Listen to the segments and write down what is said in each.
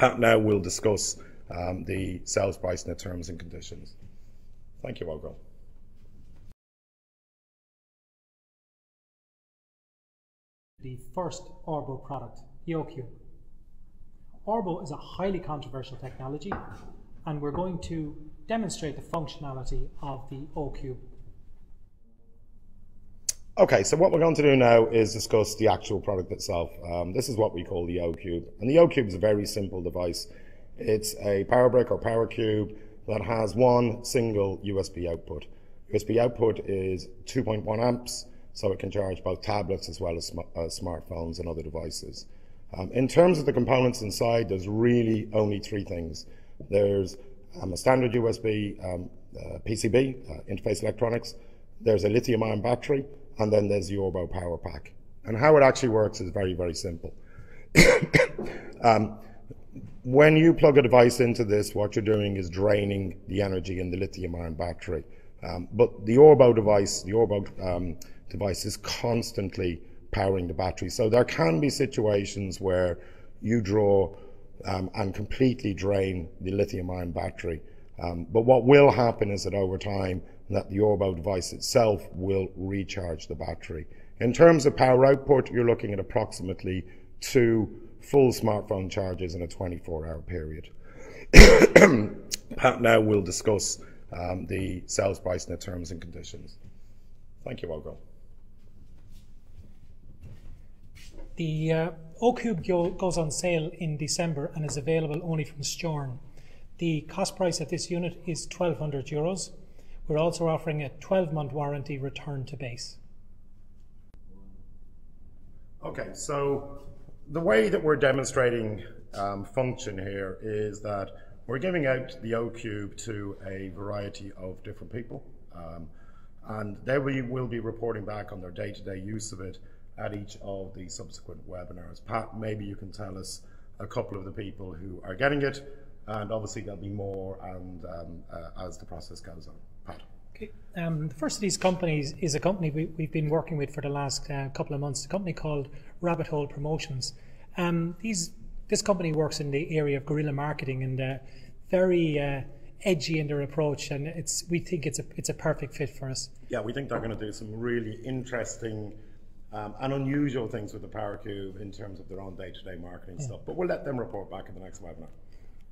Now will discuss um, the sales price and the terms and conditions. Thank you, Olga. The first Orbo product, the O-Cube. Orbo is a highly controversial technology, and we're going to demonstrate the functionality of the O-Cube. Okay, so what we're going to do now is discuss the actual product itself. Um, this is what we call the O-Cube. And the O-Cube is a very simple device. It's a power brick or power cube that has one single USB output. USB output is 2.1 amps, so it can charge both tablets as well as sm uh, smartphones and other devices. Um, in terms of the components inside, there's really only three things. There's um, a standard USB um, uh, PCB, uh, interface electronics. There's a lithium ion battery, and then there's the Orbo power pack. And how it actually works is very, very simple. um, when you plug a device into this, what you're doing is draining the energy in the lithium ion battery. Um, but the Orbo device, the Orbo um, device is constantly powering the battery. So there can be situations where you draw um, and completely drain the lithium ion battery. Um, but what will happen is that over time, that the Orbo device itself will recharge the battery. In terms of power output, you're looking at approximately two full smartphone charges in a 24-hour period. Pat now will discuss um, the sales price and the terms and conditions. Thank you, Olga. The uh, O-Cube goes on sale in December and is available only from Steorn. The cost price of this unit is 1,200 euros. We're also offering a 12-month warranty return to base. Okay, so the way that we're demonstrating um, function here is that we're giving out the O-Cube to a variety of different people. Um, and they will be reporting back on their day-to-day -day use of it at each of the subsequent webinars. Pat, maybe you can tell us a couple of the people who are getting it, and obviously there'll be more and um, uh, as the process goes on. Okay. Um, the first of these companies is a company we, have been working with for the last uh, couple of months, a company called Rabbit Hole Promotions. Um, these, this company works in the area of guerrilla marketing and uh, very uh, edgy in their approach, and it's we think it's a it's a perfect fit for us. Yeah, we think they're going to do some really interesting um, and unusual things with the Power Cube in terms of their own day-to-day marketing yeah. stuff. But we'll let them report back in the next webinar.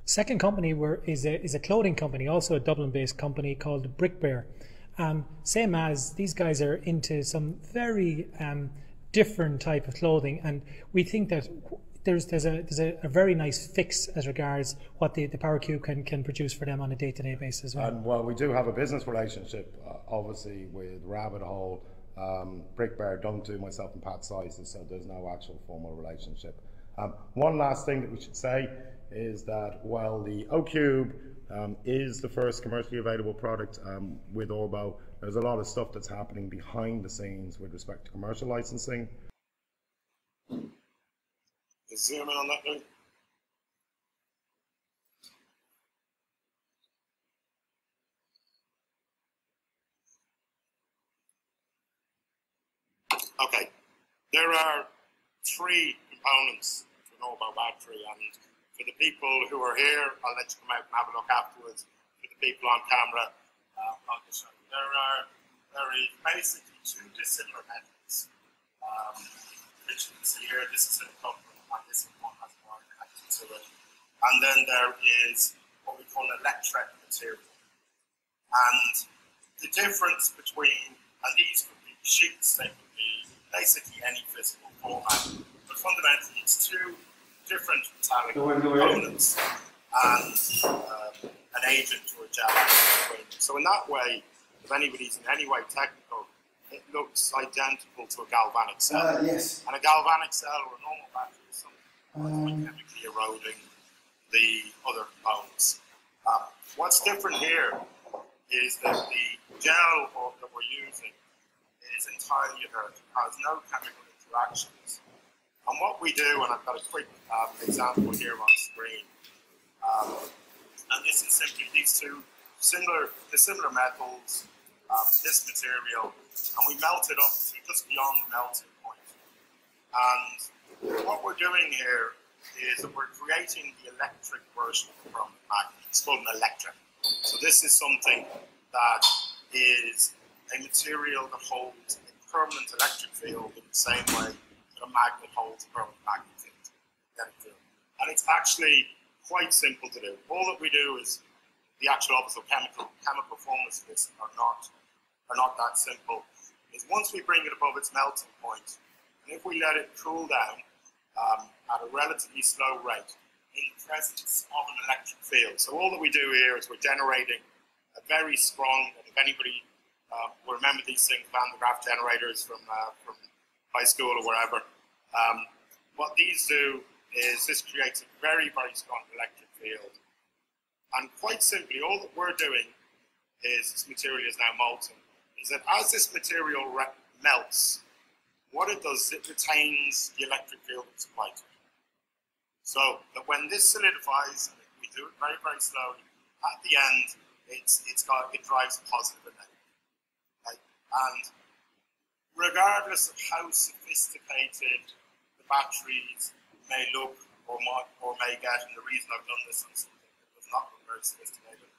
Second company were, is, a, is a clothing company, also a Dublin-based company called Brick Bear. Um, same as these guys are into some very um, different type of clothing, and we think that there's there's a there's a, a, very nice fix as regards what the, the Power Cube can can produce for them on a day to day basis as well. And well, we do have a business relationship, uh, obviously, with Rabbit Hole um, Brick Bear don't do myself and Pat sizes, so there's no actual formal relationship. Um, one last thing that we should say is that while the O-Cube um, is the first commercially available product um, with Orbo, there's a lot of stuff that's happening behind the scenes with respect to commercial licensing. Zoom in on that thing. Okay, there are three components to about battery, and for the people who are here, I'll let you come out and have a look afterwards. For the people on camera, uh, I'll just show you. There are there is basically two dissimilar methods. Um, which you can see here, this is a couple, and this one has more connected to it. And then there is what we call an electret material. And the difference between, and these could be sheets, they could be basically any physical format. But fundamentally, it's two different metallic components and uh, an agent or a gel So in that way, if anybody's in any way technical, it looks identical to a galvanic cell. Uh, yes. And a galvanic cell or a normal battery is something um. chemically eroding the other components. Um, what's different here is that the gel that we're using is entirely inert, has no chemical interactions. And what we do, and I've got a quick um, example here on screen, um, and this is simply these two similar, the similar metals, um, this material, and we melt it up to just beyond the melting point. And what we're doing here is that we're creating the electric version from the magnet. It's called an electret. So this is something that is a material that holds a permanent electric field in the same way a magnet holds a permanent magnetic field. And it's actually quite simple to do. All that we do is the actual obviously chemical chemical formulas of this are not are not that simple. Is once we bring it above its melting point, and if we let it cool down um, at a relatively slow rate in the presence of an electric field. So all that we do here is we're generating a very strong, and if anybody uh, will remember these things, Van de Graaff generators from, uh, from school or wherever, um, what these do is this creates a very, very strong electric field. And quite simply, all that we're doing is this material is now molten, is that as this material melts, what it does is it retains the electric field it's applied to it. So that when this solidifies, and we do it very, very slowly, at the end, it's, it's got, it drives positive and negative. Right? And regardless of how sophisticated the batteries may look or, might, or may get, and the reason I've done this on something that does not very sophisticated,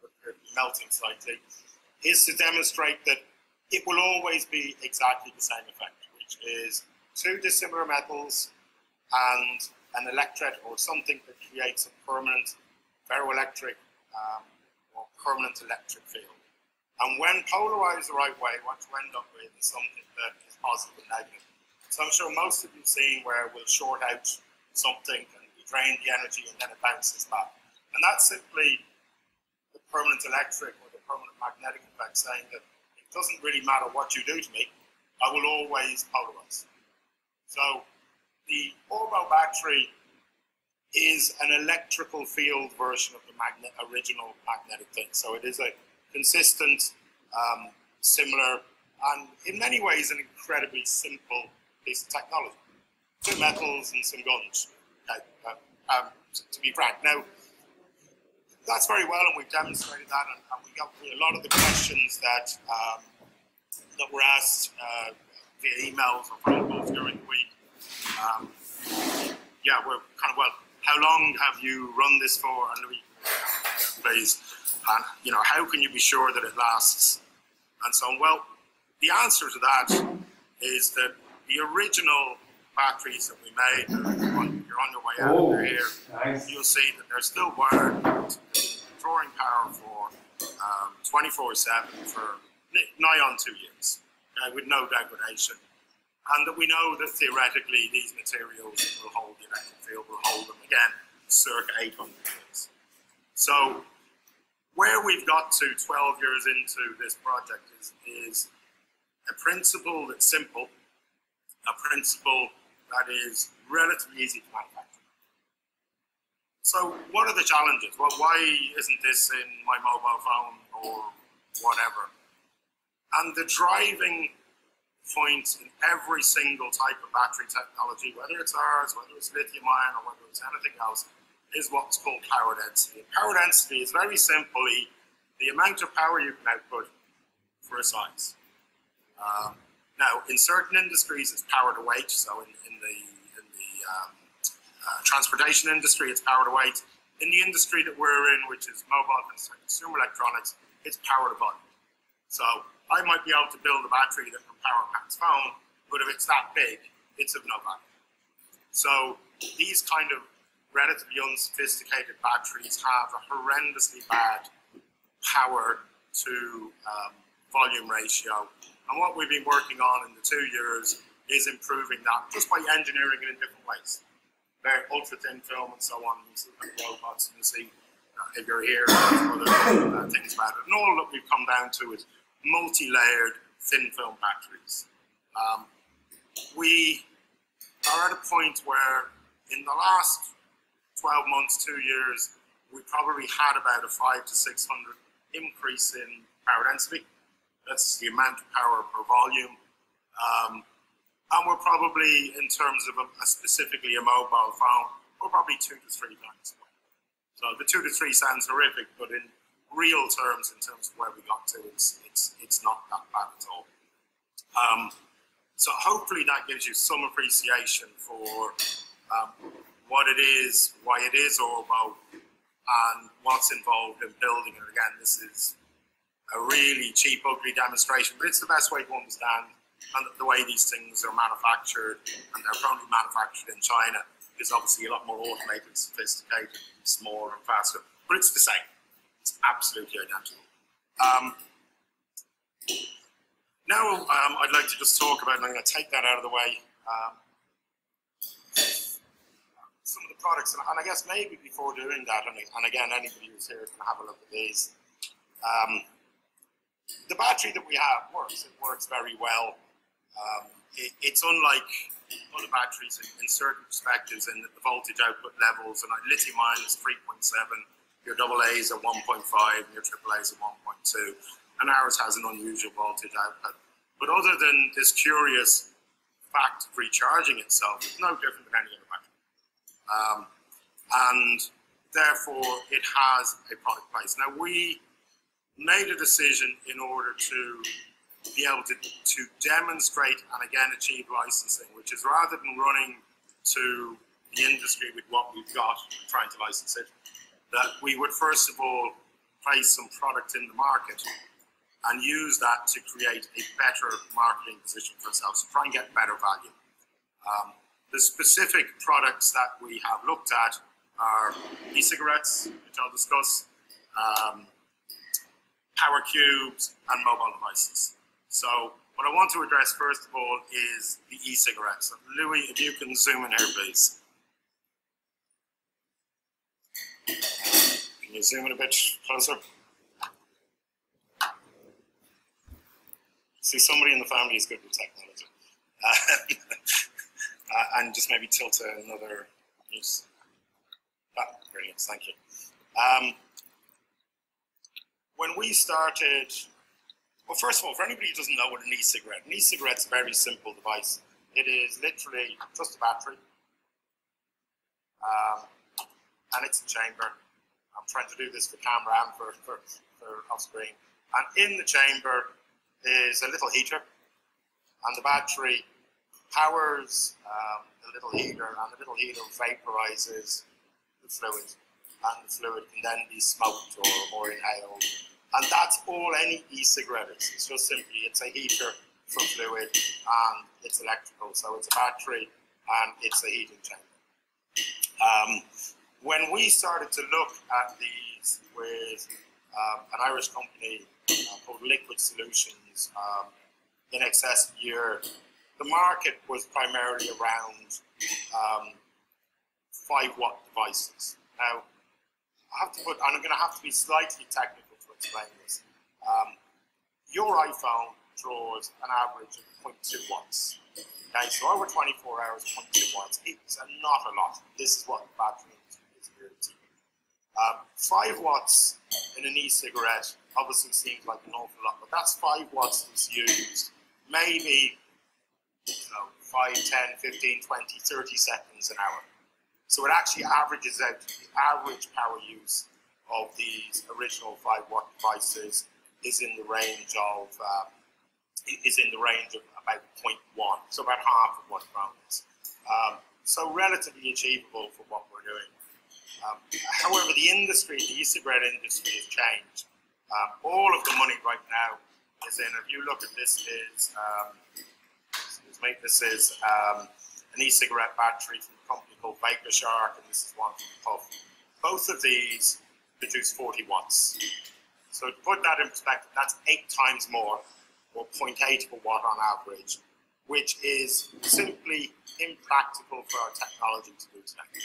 but melting slightly, is to demonstrate that it will always be exactly the same effect, which is two dissimilar metals and an electret or something that creates a permanent ferroelectric um, or permanent electric field. And when polarized the right way, what you end up with is something that is positive and negative. So I'm sure most of you have seen where we'll short out something and we drain the energy and then it bounces back. And that's simply the permanent electric or the permanent magnetic effect saying that it doesn't really matter what you do to me, I will always polarize. So the Orbo battery is an electrical field version of the magnet, original magnetic thing. So it is a consistent, um, similar, and in many ways an incredibly simple piece of technology. Two metals and some guns, okay, uh, um, to be frank. Now, that's very well, and we've demonstrated that, and, and we got a lot of the questions that um, that were asked uh, via emails or phone calls during the week. Um, yeah, we're kind of well. How long have you run this for? And we, please, and you know, how can you be sure that it lasts? And so on. Well, the answer to that is that the original batteries that we made, you're on your way out, oh, here. Nice. You'll see that they're still wired, drawing power for 24/7 um, for nigh on two years, uh, with no degradation. And that we know that theoretically these materials will hold the electric field, will hold them again circa 800 years. So where we've got to 12 years into this project is, is a principle that's simple, a principle that is relatively easy to manufacture. So what are the challenges? Well, why isn't this in my mobile phone or whatever? And the driving point in every single type of battery technology, whether it's ours, whether it's lithium ion, or whether it's anything else, is what's called power density. Power density is very simply the amount of power you can output for a size. Um, now, in certain industries, it's power to weight. So, in, in the, in the um, uh, transportation industry, it's power to weight. In the industry that we're in, which is mobile consumer electronics, it's power to volume. So, I might be able to build a battery that can power Pat's phone, but if it's that big, it's of no value. So, these kind of relatively unsophisticated batteries have a horrendously bad power to um, volume ratio and what we've been working on in the two years is improving that just by engineering it in different ways. Very ultra thin film and so on, and robots, and you see uh, if you're here, other uh, things about it. And all that we've come down to is multi-layered thin film batteries. Um, we are at a point where in the last 12 months, two years, we probably had about a five to 600 increase in power density. That's the amount of power per volume. Um, and we're probably, in terms of a, a specifically a mobile phone, we're probably two to three times away. So the two to three sounds horrific, but in real terms, in terms of where we got to, it's it's it's not that bad at all. Um, so hopefully that gives you some appreciation for um, what it is, why it is all about, and what's involved in building it. Again, this is a really cheap, ugly demonstration, but it's the best way to understand and the way these things are manufactured, and they're probably manufactured in China, is obviously a lot more automated, sophisticated, smaller, and faster. But it's the same. It's absolutely identical. Um, now, um, I'd like to just talk about, and I'm going to take that out of the way. Um, some of the products, and, and, I guess maybe before doing that, and, and, again, anybody who's here can have a look at these. Um, the battery that we have works. It works very well. Um, it, it's unlike other batteries in, in, certain perspectives in the voltage output levels. And lithium ion is 3.7, your AA is at 1.5, and your AAA is at 1.2. And ours has an unusual voltage output. But other than this curious fact of recharging itself, it's no different than any other battery. Um, and therefore, it has a product place. Now, we made a decision in order to be able to, to demonstrate and again achieve licensing, which is rather than running to the industry with what we've got trying to license it, that we would first of all place some product in the market and use that to create a better marketing position for ourselves, to try and get better value. Um, the specific products that we have looked at are e-cigarettes, which I'll discuss, um, power cubes, and mobile devices. So what I want to address first of all is the e-cigarettes. Louis, if you can zoom in here, please. Can you zoom in a bit closer? See, somebody in the family is good with technology. Uh, and just maybe tilt another use. Ah, brilliant, thank you. Um, when we started, well, first of all, for anybody who doesn't know what an e-cigarette, an e-cigarette is a very simple device. It is literally just a battery, um, and it's a chamber. I'm trying to do this for camera and for, for, for off screen. And in the chamber is a little heater, and the battery powers um, the little heater, and the little heater vaporizes the fluid, and the fluid can then be smoked or, or inhaled. And that's all any e-cigarette is. It's just simply it's a heater for fluid, and it's electrical, so it's a battery and it's a heating chamber. Um, when we started to look at these with um, an Irish company uh, called Liquid Solutions um, in excess of year the market was primarily around um, five watt devices. Now, I have to put, and I'm going to have to be slightly technical to explain this. Um, your iPhone draws an average of 0.2 watts. Okay, so over 24 hours, 0.2 watts. It's not a lot. This is what the battery is here to um, Five watts in an e-cigarette obviously seems like an awful lot, but that's five watts that's used maybe you know, 5, 10, 15, 20, 30 seconds an hour. So it actually averages out the average power use of these original 5 watt devices is in the range of uh, is in the range of about 0.1, so about half of what phone is. Um, so relatively achievable for what we're doing. Um, however, the industry, the e-cigarette industry has changed. Um, all of the money right now is in, if you look at this, is um, make this is um, an e-cigarette battery from a company called Vapor Shark, and this is one from Puff. Both of these produce 40 watts. So to put that in perspective, that's eight times more, or 0.8 of a watt on average, which is simply impractical for our technology to do today,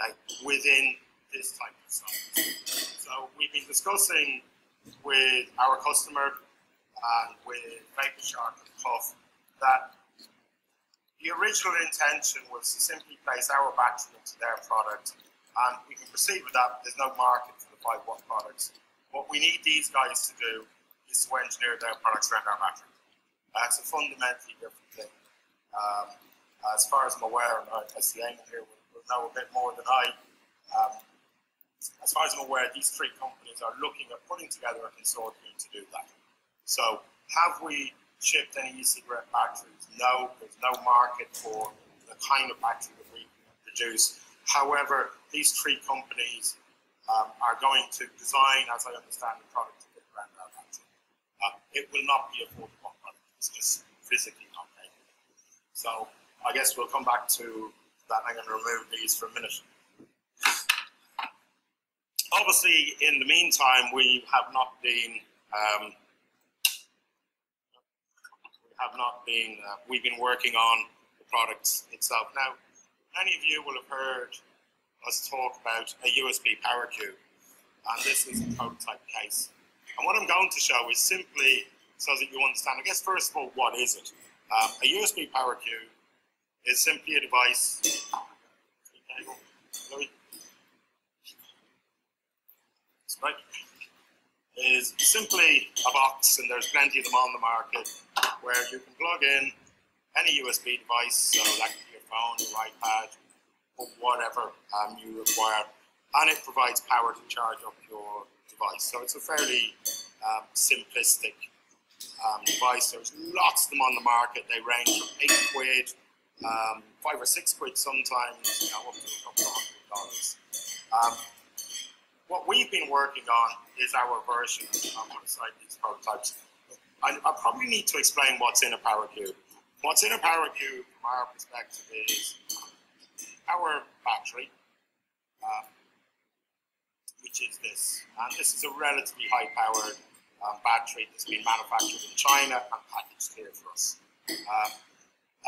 okay, within this type of size. So we've been discussing with our customer and with Vapor Shark and Puff that the original intention was to simply place our battery into their product, and we can proceed with that. There's no market for the 5 watt products. What we need these guys to do is to engineer their products around our battery. That's a fundamentally different thing. Um, as far as I'm aware, and I, I see Eamon here will, will, know a bit more than I. Um, as far as I'm aware, these three companies are looking at putting together a consortium to do that. So, have we shipped any e-cigarette batteries? No, there's no market for the kind of battery that we produce. However, these three companies um, are going to design, as I understand, the product to fit around our battery. Uh, it will not be a 40 watt product. It's just physically not capable. So I guess we'll come back to that. I'm going to remove these for a minute. Obviously, in the meantime, we have not been um, have not been uh, we've been working on the product itself. Now, many of you will have heard us talk about a USB power cube, and this is a prototype case. And what I'm going to show is simply so that you understand. I guess first of all, what is it? Um, a USB power cube is simply a device. Right. Is simply a box, and there's plenty of them on the market, where you can plug in any USB device, so be your phone, your iPad, or whatever um, you require, and it provides power to charge up your device. So it's a fairly um, simplistic um, device. There's lots of them on the market. They range from eight quid, um, five or six quid sometimes, you know, up to a couple of hundred dollars. Um, what we've been working on is our version of side these prototypes. I, I probably need to explain what's in a power cube. What's in a power cube, from our perspective, is our battery, uh, which is this. And this is a relatively high-powered um, battery that's been manufactured in China and packaged here for us. Um,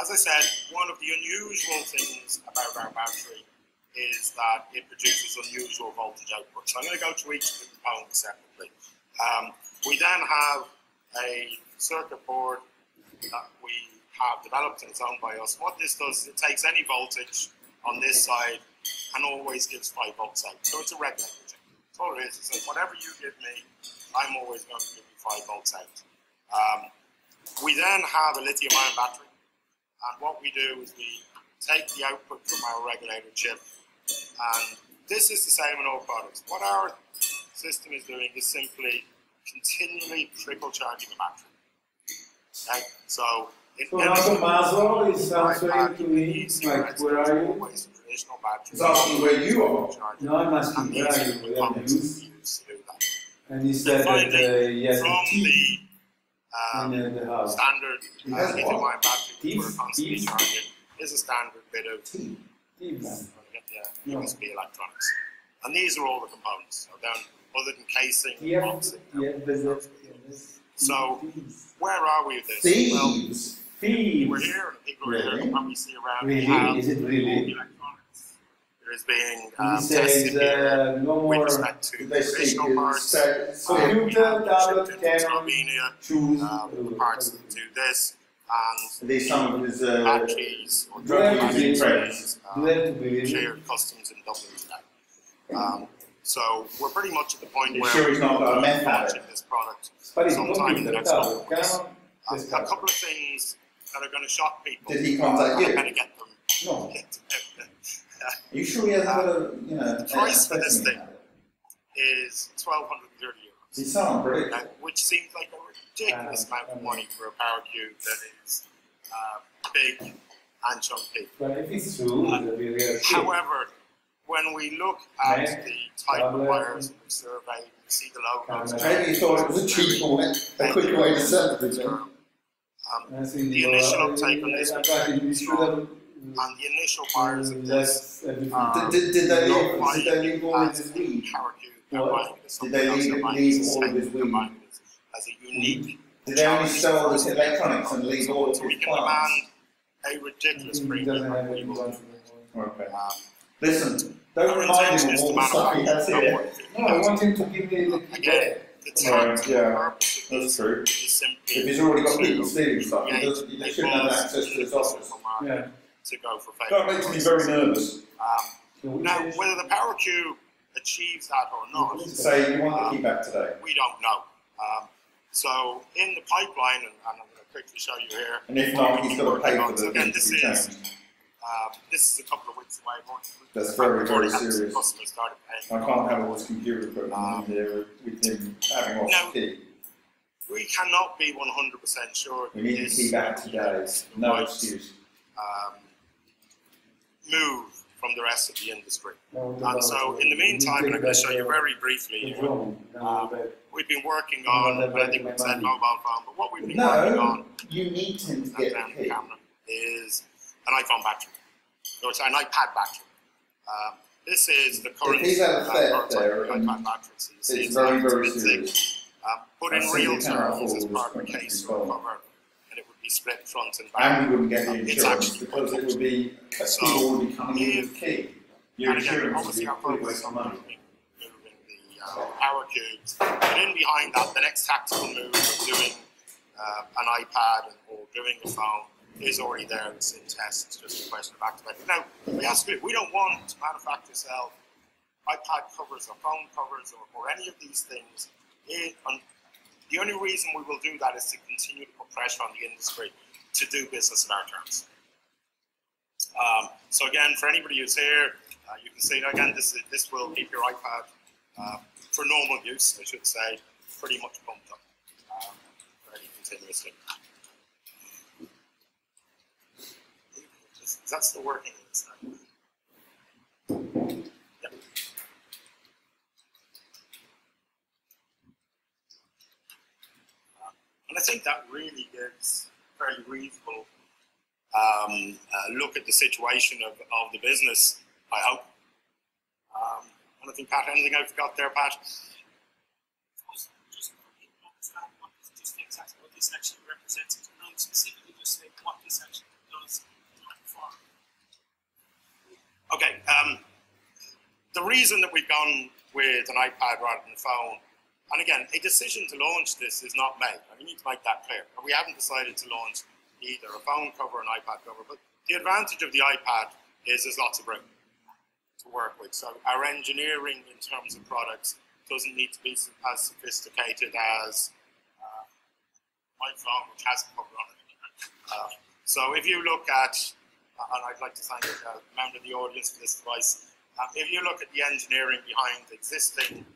as I said, one of the unusual things about our battery is that it produces unusual voltage output. So I'm going to go to each of the components separately. Um, we then have a circuit board that we have developed and it's owned by us. What this does is it takes any voltage on this side and always gives 5 volts out. So it's a regulator. That's all it is. It's like whatever you give me, I'm always going to give you 5 volts out. Um, we then have a lithium ion battery. And what we do is we take the output from our regulator chip and this is the same in all products. What our system is doing is simply continually trickle charging the battery. Okay? So, in so the muzzle is answering to me, like, where are you? Always traditional battery. It's asking where you are. No, I'm asking where are you, where are you? that we use to do that. And he said that uh, he has a T the um, in the house. standard uh, lithium ion battery These- constantly charging is a standard bit of T. T, yeah, USB electronics. And these are all the components. So then, other than casing, Yeah, boxing, yeah, So- where are we with this? Well, Thieves. Thieves. we're here, and people are here. Really? Probably see around. Really? Have Is it really? electronics. There is being He um, says tested here uh, no with more respect to they traditional parts. so, so Um, we computer, have tablet, camera, Slovenia, shoes. um, the parts that do this, and these some of his uh, batteries or drug using Do um, they have to believe it? customs in Dublin today. Um, so we're pretty much at the point where sure he's not got a we're launching this product. But it's sometime in the next couple of weeks. Uh, a couple of things that are going to shock people. Did he contact you? I'm going to get them. No. Get them. Are you sure he got a, you know, The price for this thing. is 1,230 euros, He sounds pretty. uh, which seems like a ridiculous Uh, amount of money for a power cube that is uh, big and chunky. But if it's true, Uh, it's a real shit. However, when we look at Mac, the type of tablet, wires that we surveyed, we see the logos. camera. Maybe he thought it was a cheaper way, a quicker way to sell everything. Um, I think The initial I- uptake on this was I very think we should strong. and the initial buyers of this less uh, Did, did, did they not leave, buying did they leave all of as his weed? they're What? buying it as Did something they leave- leave it as a all of thing, his weed? as a unique Did they only sell his electronics and leave all of so we his plants? a ridiculous He premium doesn't have on any people. ones Okay. Um, Listen, don't our remind him of all the stuff he has here. No, I want him to give me the key Again, back. the Right, target yeah, That's true. If he's already got people stealing stuff, he, doesn't, he shouldn't have access to his the office. Yeah. To go for That makes me very nervous. Um, So now, whether the Power Cube achieves that or not, Say you want the key back today. we don't know. Um, so, in the pipeline, and, and I'm going to quickly show you here. And if not, he's got to pay for So the again, thing to this be is changed. Um, this is a couple of weeks away. That's very, very already had some serious. Customers started paying. I can't have all his computer equipment Um, in here with him having off no. the key. We cannot be 100% sure. We need the this key back today. No might, excuse. Um, move from the rest of the industry. No, And so, in the meantime, I'm going to show you very briefly here. Um, uh, We've been working on, No, I think we said mobile phone, but what we've been working on No, you need him to get then the the camera is an iPhone battery. It's an iPad battery. Um, this is the current he's had a uh, prototype there, of the and iPad battery. So you see It's very, very thick. Um, but I in real terms, forward part of the case or cover, and it would be split front and back. And we wouldn't get the insurance because it would be a So, already coming in key. Your and again, insurance would obviously be a waste of on money. moving, moving the uh, power cubes. But in behind that, the next tactical move of doing uh, an iPad or doing a phone is already there. in the in test. It's just a question of activating. Now, we ask you, we don't want to manufacture sell iPad covers or phone covers or, or any of these things. It, the only reason we will do that is to continue to put pressure on the industry to do business in our terms. Um, so again, for anybody who's here, uh, you can see again. This this will keep your iPad uh, for normal use, I should say, pretty much pumped up um, continuously. Is, is that still working? Is that- Yep. And I think that really gives a fairly reasonable um, uh, look at the situation of, of the business, I hope. Um, I think, Pat, anything I forgot there, Pat? this, this actually represents, not specifically just say what this actually does. Okay. Um, the reason that we've gone with an iPad rather than a phone, and again, a decision to launch this is not made. We need to make that clear. We haven't decided to launch either a phone cover or an iPad cover. But the advantage of the iPad is there's lots of room to work with. So our engineering in terms of products doesn't need to be as sophisticated as uh, my phone, which has a cover on it. Uh, so if you look at, and I'd like to thank a member of the audience for this device, um, if you look at the engineering behind existing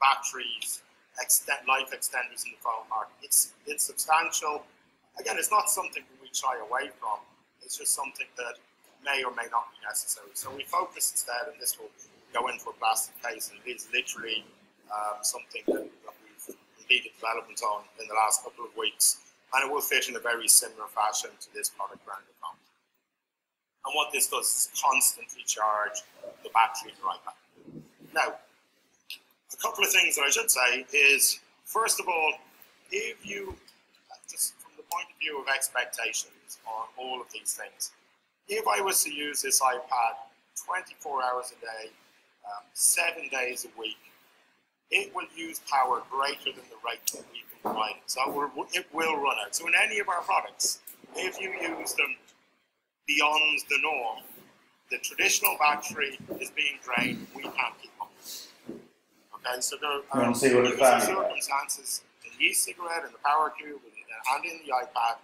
batteries, extend, life extenders in the phone market, it's, it's substantial. Again, it's not something we shy away from. It's just something that may or may not be necessary. So we focus instead, and this will go into a plastic case, and it is literally um, something that, that we've completed development on in the last couple of weeks, and it will fit in a very similar fashion to this product brand phone. And what this does is constantly charge the battery in your iPad. Now, a couple of things that I should say is, first of all, if you, just from the point of view of expectations on all of these things, if I was to use this iPad 24 hours a day, um, seven days a week, it will use power greater than the rate that we can provide it. So we're, it will run out. So in any of our products, if you use them beyond the norm, the traditional battery is being drained, we can't keep up. Okay, so there are wanna see what it's user valued at? circumstances in the e-cigarette and the power cube and in the iPad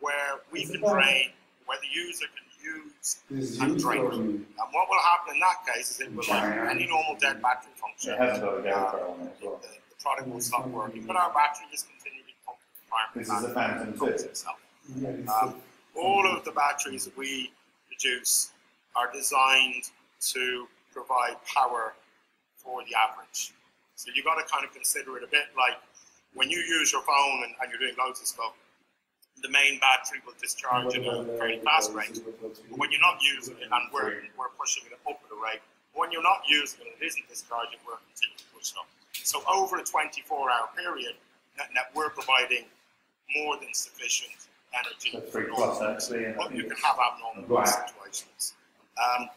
where we can drain, where the user can use is and huge drain. And what will happen in that case is it will, like any normal dead battery function, It has got a uh, GoPro on it as well. Product will stop working, but our battery is continually to the primary This is a Phantom too. itself. Um, all of the batteries that we produce are designed to provide power for the average. So you've got to kind of consider it a bit like when you use your phone and, and you're doing loads of stuff, the main battery will discharge at a very fast rate. But when you're not using it, and we're, we're pushing it up at a rate, when you're not using it, it isn't discharging, we're continuing to push it up. So over a 24 hour period, net, net, we're providing more than sufficient energy. Three for plus normal actually. but you can have abnormal Wow. situations. Um,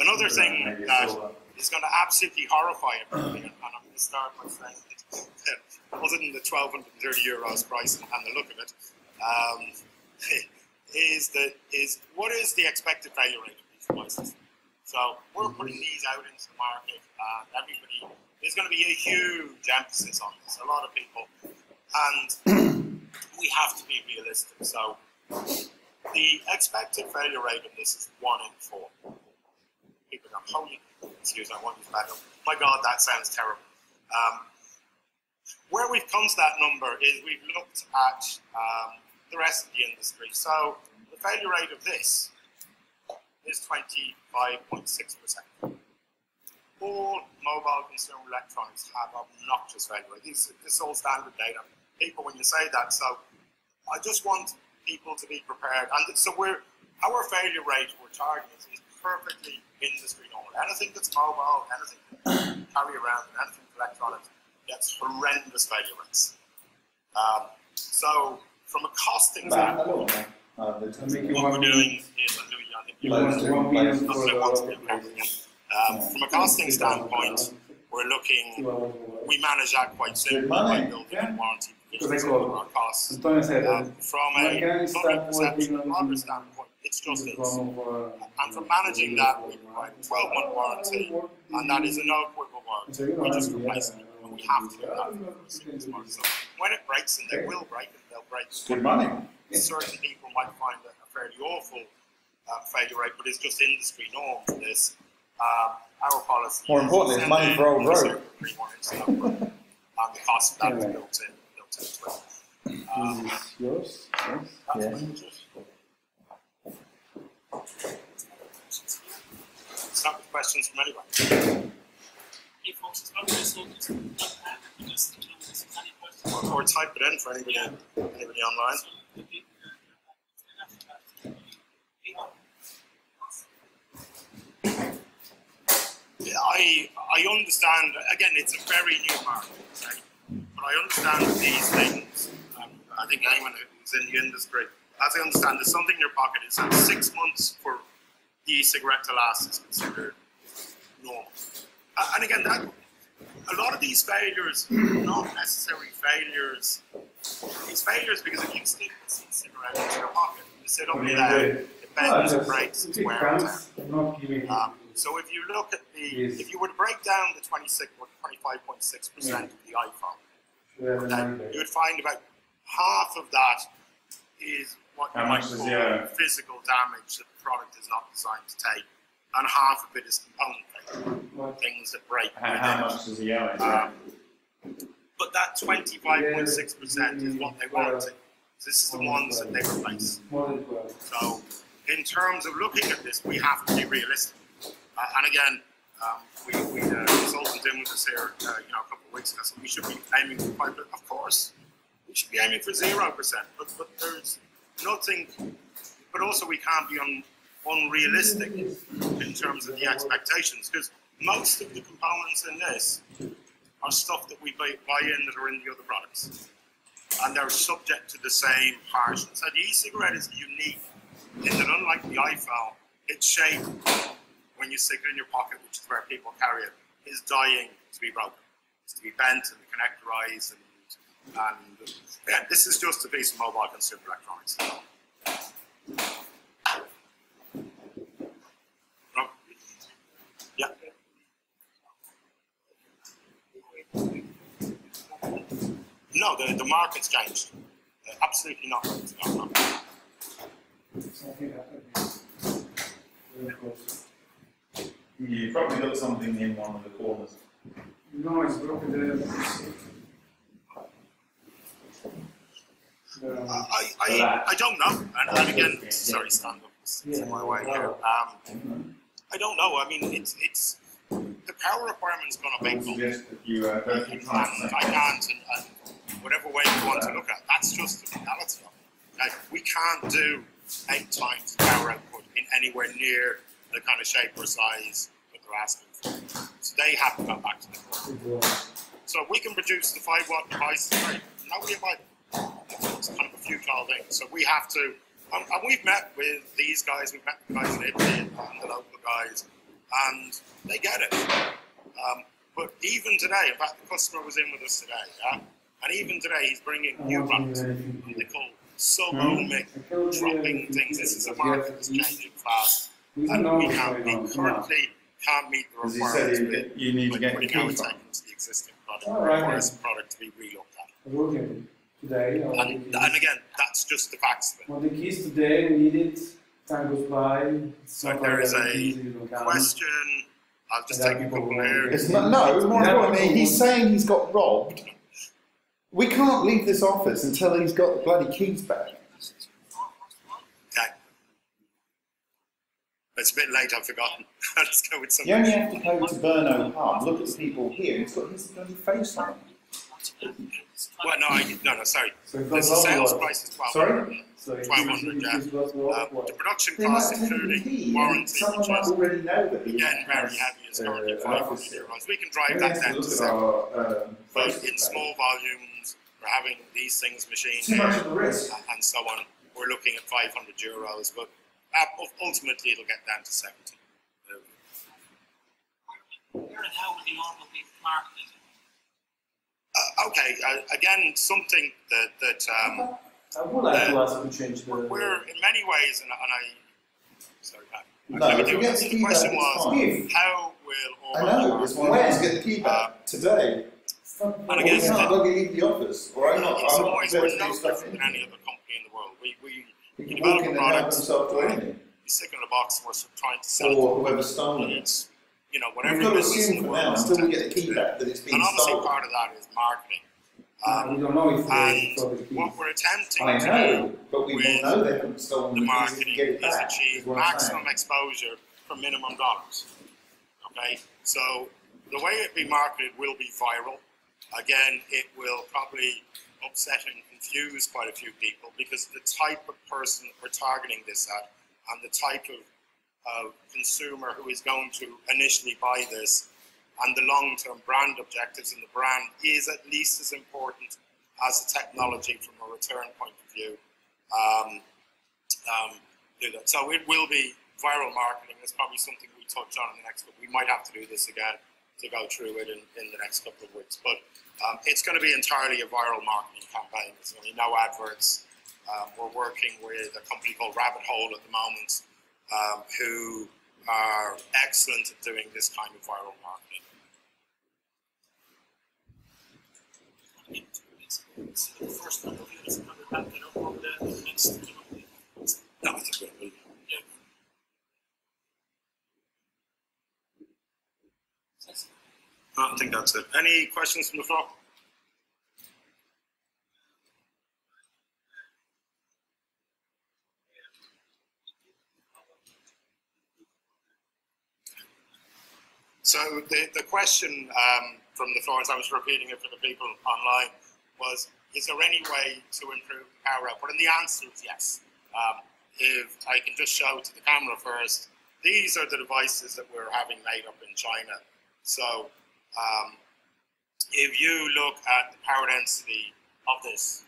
another thing that is going to absolutely horrify everybody, and I'm going to start by saying that other than the 1,230 euros price and, the look of it, um, is that is what is the expected failure rate of these devices? So we're putting these out into the market, and everybody there's going to be a huge emphasis on this. A lot of people, and we have to be realistic. So the expected failure rate of this is one in four. People go, holy, excuse me, I want you back up. My God, that sounds terrible. Um, where we've come to that number is we've looked at um, the rest of the industry. So the failure rate of this is 25.6%. All mobile consumer electronics have obnoxious failure rate. This, this is all standard data. People, when you say that, so I just want people to be prepared. And so we're our failure rate we're targeting is, perfectly industry normal. Anything that's mobile, anything that carry around, and anything electronics gets horrendous failure rates. Um, so from a costing standpoint, uh, what we're doing is I'm doing, I think You want of one million places. for Not that I want to be. Um, from a costing standpoint, we're looking, we manage that quite simply by building in warranty Because provisions over our costs. Um, from a public perception on standpoint, it's just this. our- And for managing that, we provide 12 month warranty, and that is a no equivocal warranty. We just replace it, and we have to do that for six months. So when it breaks, and they will break, and they'll break. It's good money. Certain people might find a fairly awful uh, failure rate, but it's just industry norm for this. Um, our policy. More importantly, it's money for old a road. certain And the cost of that is Anyway. built in, built into it. Um, This yours, yes. that's Yeah. pretty much it. Start with questions from anyone. Hey folks, it's not just so just, uh, just, you know, just any questions. Or, or type it in for anybody, anybody online. So, the big, uh, uh, after that, hey, Yeah, I I understand. Again, it's a very new market, okay? but I understand these things. Um, I think anyone who's in the industry, as I understand, there's something in your pocket. It's that six months for the e-cigarette to last is considered normal. And again, that a lot of these failures are not necessarily failures. These failures because if you stick the e-cigarette into your pocket, you sit up down, it bends, it breaks, it's wear and tear. So if you look at the, Yes. if you were to break down the 26 or 25.6 percent of the iPhone, then you would find about half of that is what you How might call the physical damage that the product is not designed to take, and half of it is component failure, things that break. How, much does he owe it? Um, but that 25.6 percent is what they warranty. This is the ones that they replace. More than twelve. So, in terms of looking at this, we have to be realistic. Uh, and again, um, we, we had a consultant in with us here, uh, you know, a couple of weeks ago, so we should be aiming for five. Of course, we should be aiming for zero percent. But but there's nothing. But also, we can't be un, unrealistic in terms of the expectations because most of the components in this are stuff that we buy, buy in that are in the other products, and they're subject to the same harshness. So the e-cigarette is unique in that, unlike the iPhone, its shape when you stick it in your pocket, which is where people carry it, is dying to be broken. It's to be bent and connectorized and and yeah, this is just a piece of mobile consumer electronics. No. Yeah. No, the, the market's changed. Uh, absolutely not. No, no. Something happened. Very close. You probably got something in one of the corners. No, it's broken there. The- I, I, I don't know. And, and again, sorry, stand up. It's Yeah. my way here. Um, I don't know. I mean, it's it's the power requirement's going to I be would full. suggest that you uh, don't And keep I can't, and, and whatever way you want to look at, it, that's just the reality of it. Like, we can't do eight times the power output in anywhere near the kind of shape or size that they're asking for. So they have to come back to the board. So if we can produce the five watt device, great. Nobody will buy them. It's kind of a futile thing. So we have to, and, and we've met with these guys, we've met the guys in Italy and the local guys, and they get it. Um, but even today, in fact, the customer was in with us today, yeah? And even today, he's bringing new products. They call sub-ohmic dropping things. This is a market that's changing fast. We don't And know we can't, going we on. Come on. currently can't meet the As he requirements. said, you, you need to with get the putting key out into the existing product. All right, requires the product to be relooked at. I will get it today. And, and again, that's just the facts of it. Well, the keys today, we need it. Time goes by. So Sometimes there is I a get keys, you don't count. Question, I'll just Yeah, take a people couple will- here. It's not, no, more importantly, he's saying he's got robbed. We can't leave this office until he's got the bloody keys back. Okay. It's a bit late, I've forgotten. Let's go with You only something. have to go to Burno Hub, look at the people here, he's got his bloody face on. Well, no, I, no, no, sorry. So The sales price is twelve Sorry? hundred. So it 1200, yeah. Uh, the production They cost, including warranty, someone which is already know that again very heavy, is uh, currently an five office hundred here. euros. We can drive that down to to look seven. our, um, in small volumes, we're having these things machined Too much of a risk. and- so on. We're looking at 500 euros, but uh, ultimately it'll get down to 70. Uh, Where and how will the armor be marketed? Uh, okay, uh, again, something that that um, I would like to ask you to change the. we're in many ways, and, and I sorry, Pat. No, Let me do we this. the the question it's was fine. how will I know, it's one of those, get the key back today. And Or we again, can't bloody leave the office, or I'm not, in I'm some not ways, we're to do no stuff different than any other company in the world. We we We we can walk in and help themselves to anything, we stick it in a box, and we're trying to sell or whoever's stolen it. you know We've whatever got to assume for now, until we get the to key back, that it's been And obviously, stolen. part of that is marketing. Uh, we Um, don't know if and the what we're attempting I to know, do but we will know they haven't stolen the the marketing get it is back, achieve is what maximum exposure for minimum dollars. Okay, so the way it be marketed will be viral. Again, it will probably upset and confuse quite a few people because the type of person we're targeting this at and the type of, of consumer who is going to initially buy this and the long-term brand objectives in the brand is at least as important as the technology from a return point of view. Um, um, do that. So it will be viral marketing. It's probably something we touch on in the next. But we might have to do this again to go through it in, in the next couple of weeks. But um, it's going to be entirely a viral marketing campaign. There's going to be no adverts. Um, we're working with a company called Rabbit Hole at the moment, um, who are excellent at doing this kind of viral marketing. So the first number of units and we're back it up on the the next. you know, No, I think we'll- yeah. I think that's it. Any questions from the floor? So the, the question um, from the floor, as I was repeating it for the people online, was, is there any way to improve power output? And the answer is yes. Um, if I can just show to the camera first, these are the devices that we're having made up in China. So um, if you look at the power density of this,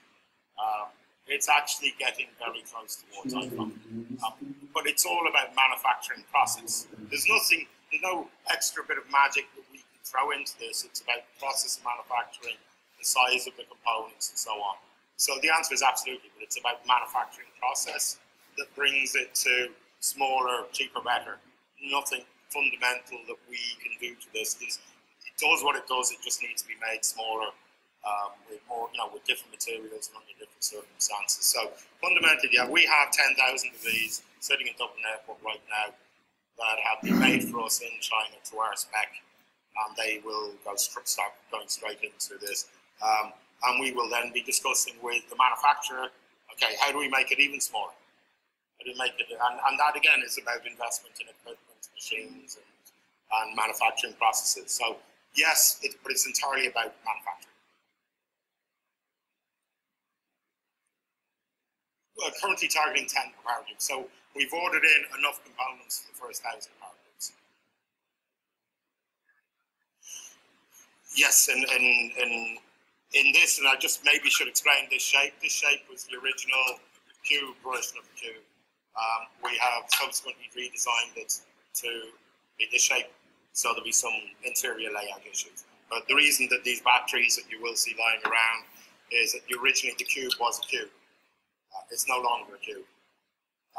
um, it's actually getting very close towards iPhone. Um, but it's all about manufacturing process. There's nothing, there's no extra bit of magic that we can throw into this. It's about process manufacturing, the size of the components, and so on. So the answer is absolutely, but it's about manufacturing process that brings it to smaller, cheaper, better. Nothing fundamental that we can do to this. It does what it does. It just needs to be made smaller, um, with more, you know, with different materials and under different circumstances. So fundamentally, yeah, we have 10,000 of these sitting in Dublin Airport right now that have been made for us in China to our spec, and they will go start going straight into this. Um, and we will then be discussing with the manufacturer, okay, how do we make it even smaller? How do we make it? And, and that again is about investment in equipment, machines, and, and manufacturing processes. So yes, it, but it's entirely about manufacturing. We're currently targeting 10 per power. So we've ordered in enough components for the first thousand power. Yes, and in, in, in this, and I just maybe should explain this shape. This shape was the original cube version of the cube. Um, we have subsequently redesigned it to be this shape, so there'll be some interior layout issues. But the reason that these batteries that you will see lying around is that originally the cube was a cube. Uh, it's no longer a cube.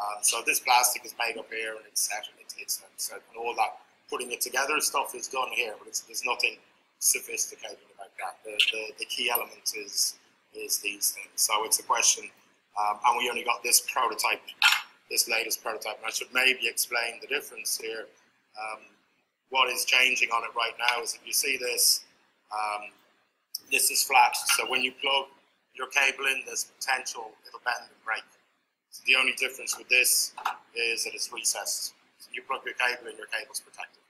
Um, so this plastic is made up here and it's set and it's, it's set and all that putting it together stuff is done here, but it's, there's nothing sophisticated about that. The, the, the key element is is these things. So it's a question, um, and we only got this prototype, this latest prototype. And I should maybe explain the difference here. Um, what is changing on it right now is if you see this, um, this is flat. So when you plug your cable in, there's potential it'll bend and break. So the only difference with this is that it's recessed. you plug your cable in, your cable's protected.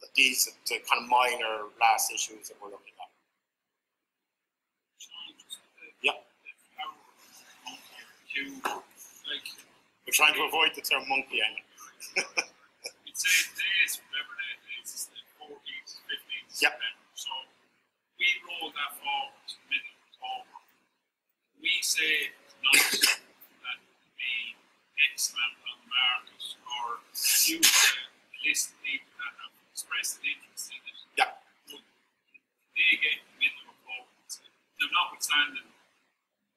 But these are the kind of minor last issues that we're looking at. Yeah. We're trying to avoid the term monkey. You'd say whatever it is, is the 14th, 15th Yep. September. So we roll that forward to middle of October. We say tonight that the X amount on the market or use a list of people that have expressed an interest in it. Yeah. Would they get the middle of October? Now, notwithstanding,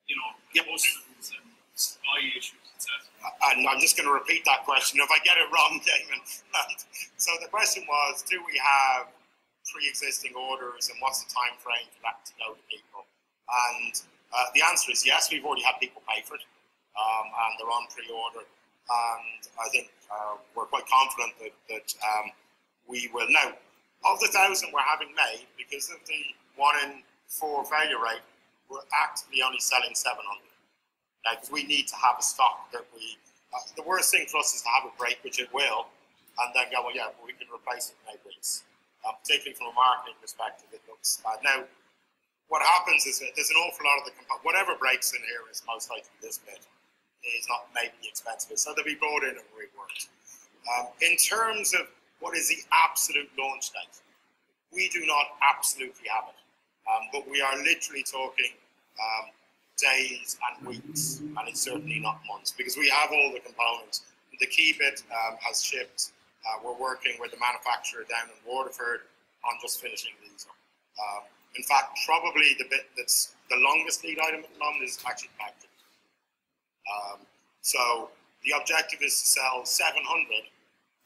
you know, Yep. customs and supply issues. And I'm just going to repeat that question. If I get it wrong, Damon. so the question was, do we have pre-existing orders, and what's the time frame for that to go to people? And uh, the answer is yes. We've already had people pay for it, um, and they're on pre-order. And I think uh, we're quite confident that, that um, we will now. Of the thousand we're having made, because of the one in four failure rate, we're actively only selling 700 because we need to have a stock that we. Uh, the worst thing for us is to have a break, which it will, and then go, well, yeah, we can replace it in eight weeks. Uh, particularly from a marketing perspective, it looks bad. Now, what happens is that there's an awful lot of the compo- whatever breaks in here is most likely this bit is not maybe expensive, so they'll be brought in and reworked. Um, in terms of what is the absolute launch date, we do not absolutely have it, um, but we are literally talking um, days and weeks, and it's certainly not months because we have all the components. The key bit um, has shipped. Uh, we're working with the manufacturer down in Waterford on just finishing these up. Um, in fact, probably the bit that's the longest lead item at the moment is actually packaging. Um, so the objective is to sell 700,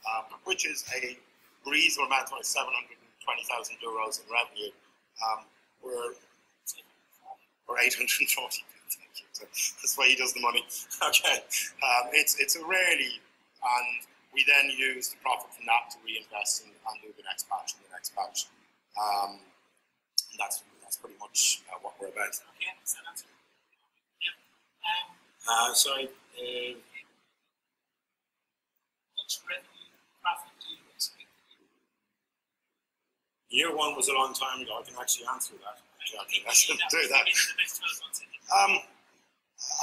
um, which is a reasonable amount, like 720,000 euros in revenue. Um, we're or 840. Thank you. So That's why he does the money. Okay. Um, it's, it's a really, and we then use the profit from that to reinvest and, and do the next batch and the next batch. Um, and that's, that's pretty much uh, what we're about. Okay, does that answer? Yeah. Um, Uh, sorry. Uh, much revenue profit do you expect? year one was a long time ago. I can actually answer that. I I shouldn't do that. maybe the next 12 months, I. Um,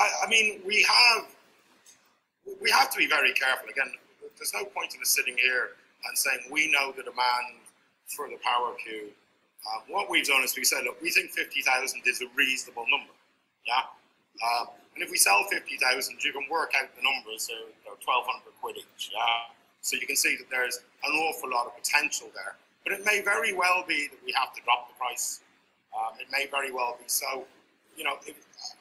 I, I mean, we have we have to be very careful. Again, there's no point in us sitting here and saying we know the demand for the Power Cube. Um, what we've done is we said, look, we think 50,000 is a reasonable number. Yeah. Um, and if we sell 50,000, you can work out the numbers. They're, they're 1,200 quid each. Yeah. So you can see that there's an awful lot of potential there. But it may very well be that we have to drop the price. Um, it may very well be so. You know,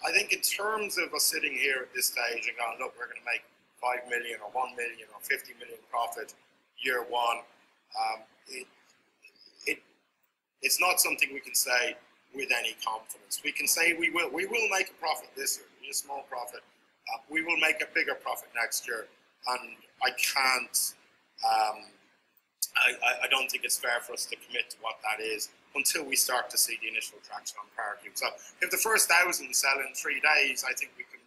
I think in terms of us sitting here at this stage and going, look, we're going to make five million or one million or fifty million profit year one. Um, it, it, it's not something we can say with any confidence. We can say we will. We will make a profit this year, a small profit. Uh, we will make a bigger profit next year, and I can't. Um, I, I don't think it's fair for us to commit to what that is until we start to see the initial traction on parking. So if the first thousand sell in three days, I think we can,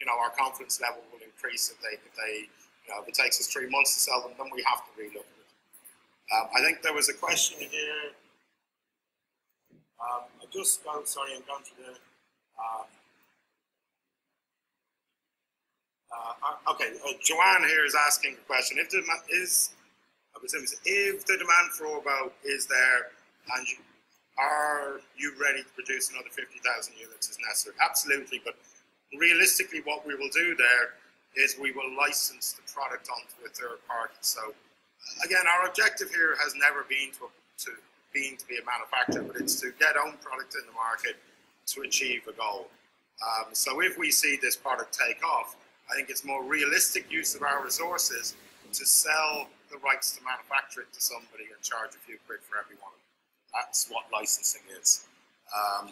you know, our confidence level will increase if they, if they, you know, if it takes us three months to sell them, then we have to relook at it. Um, I think there was a question here. Um, I just, oh, sorry, I'm going to the, um, uh, okay, uh, Joanne here is asking a question. If the is, I presume, if the demand for Orbo is there and you, are you ready to produce another 50,000 units as necessary? Absolutely, but realistically, what we will do there is we will license the product onto a third party. So, again, our objective here has never been to, to to be a manufacturer, but it's to get own product in the market to achieve a goal. Um, so, if we see this product take off, I think it's more realistic use of our resources to sell the rights to manufacture it to somebody and charge a few quid for every one. That's what licensing is. Um,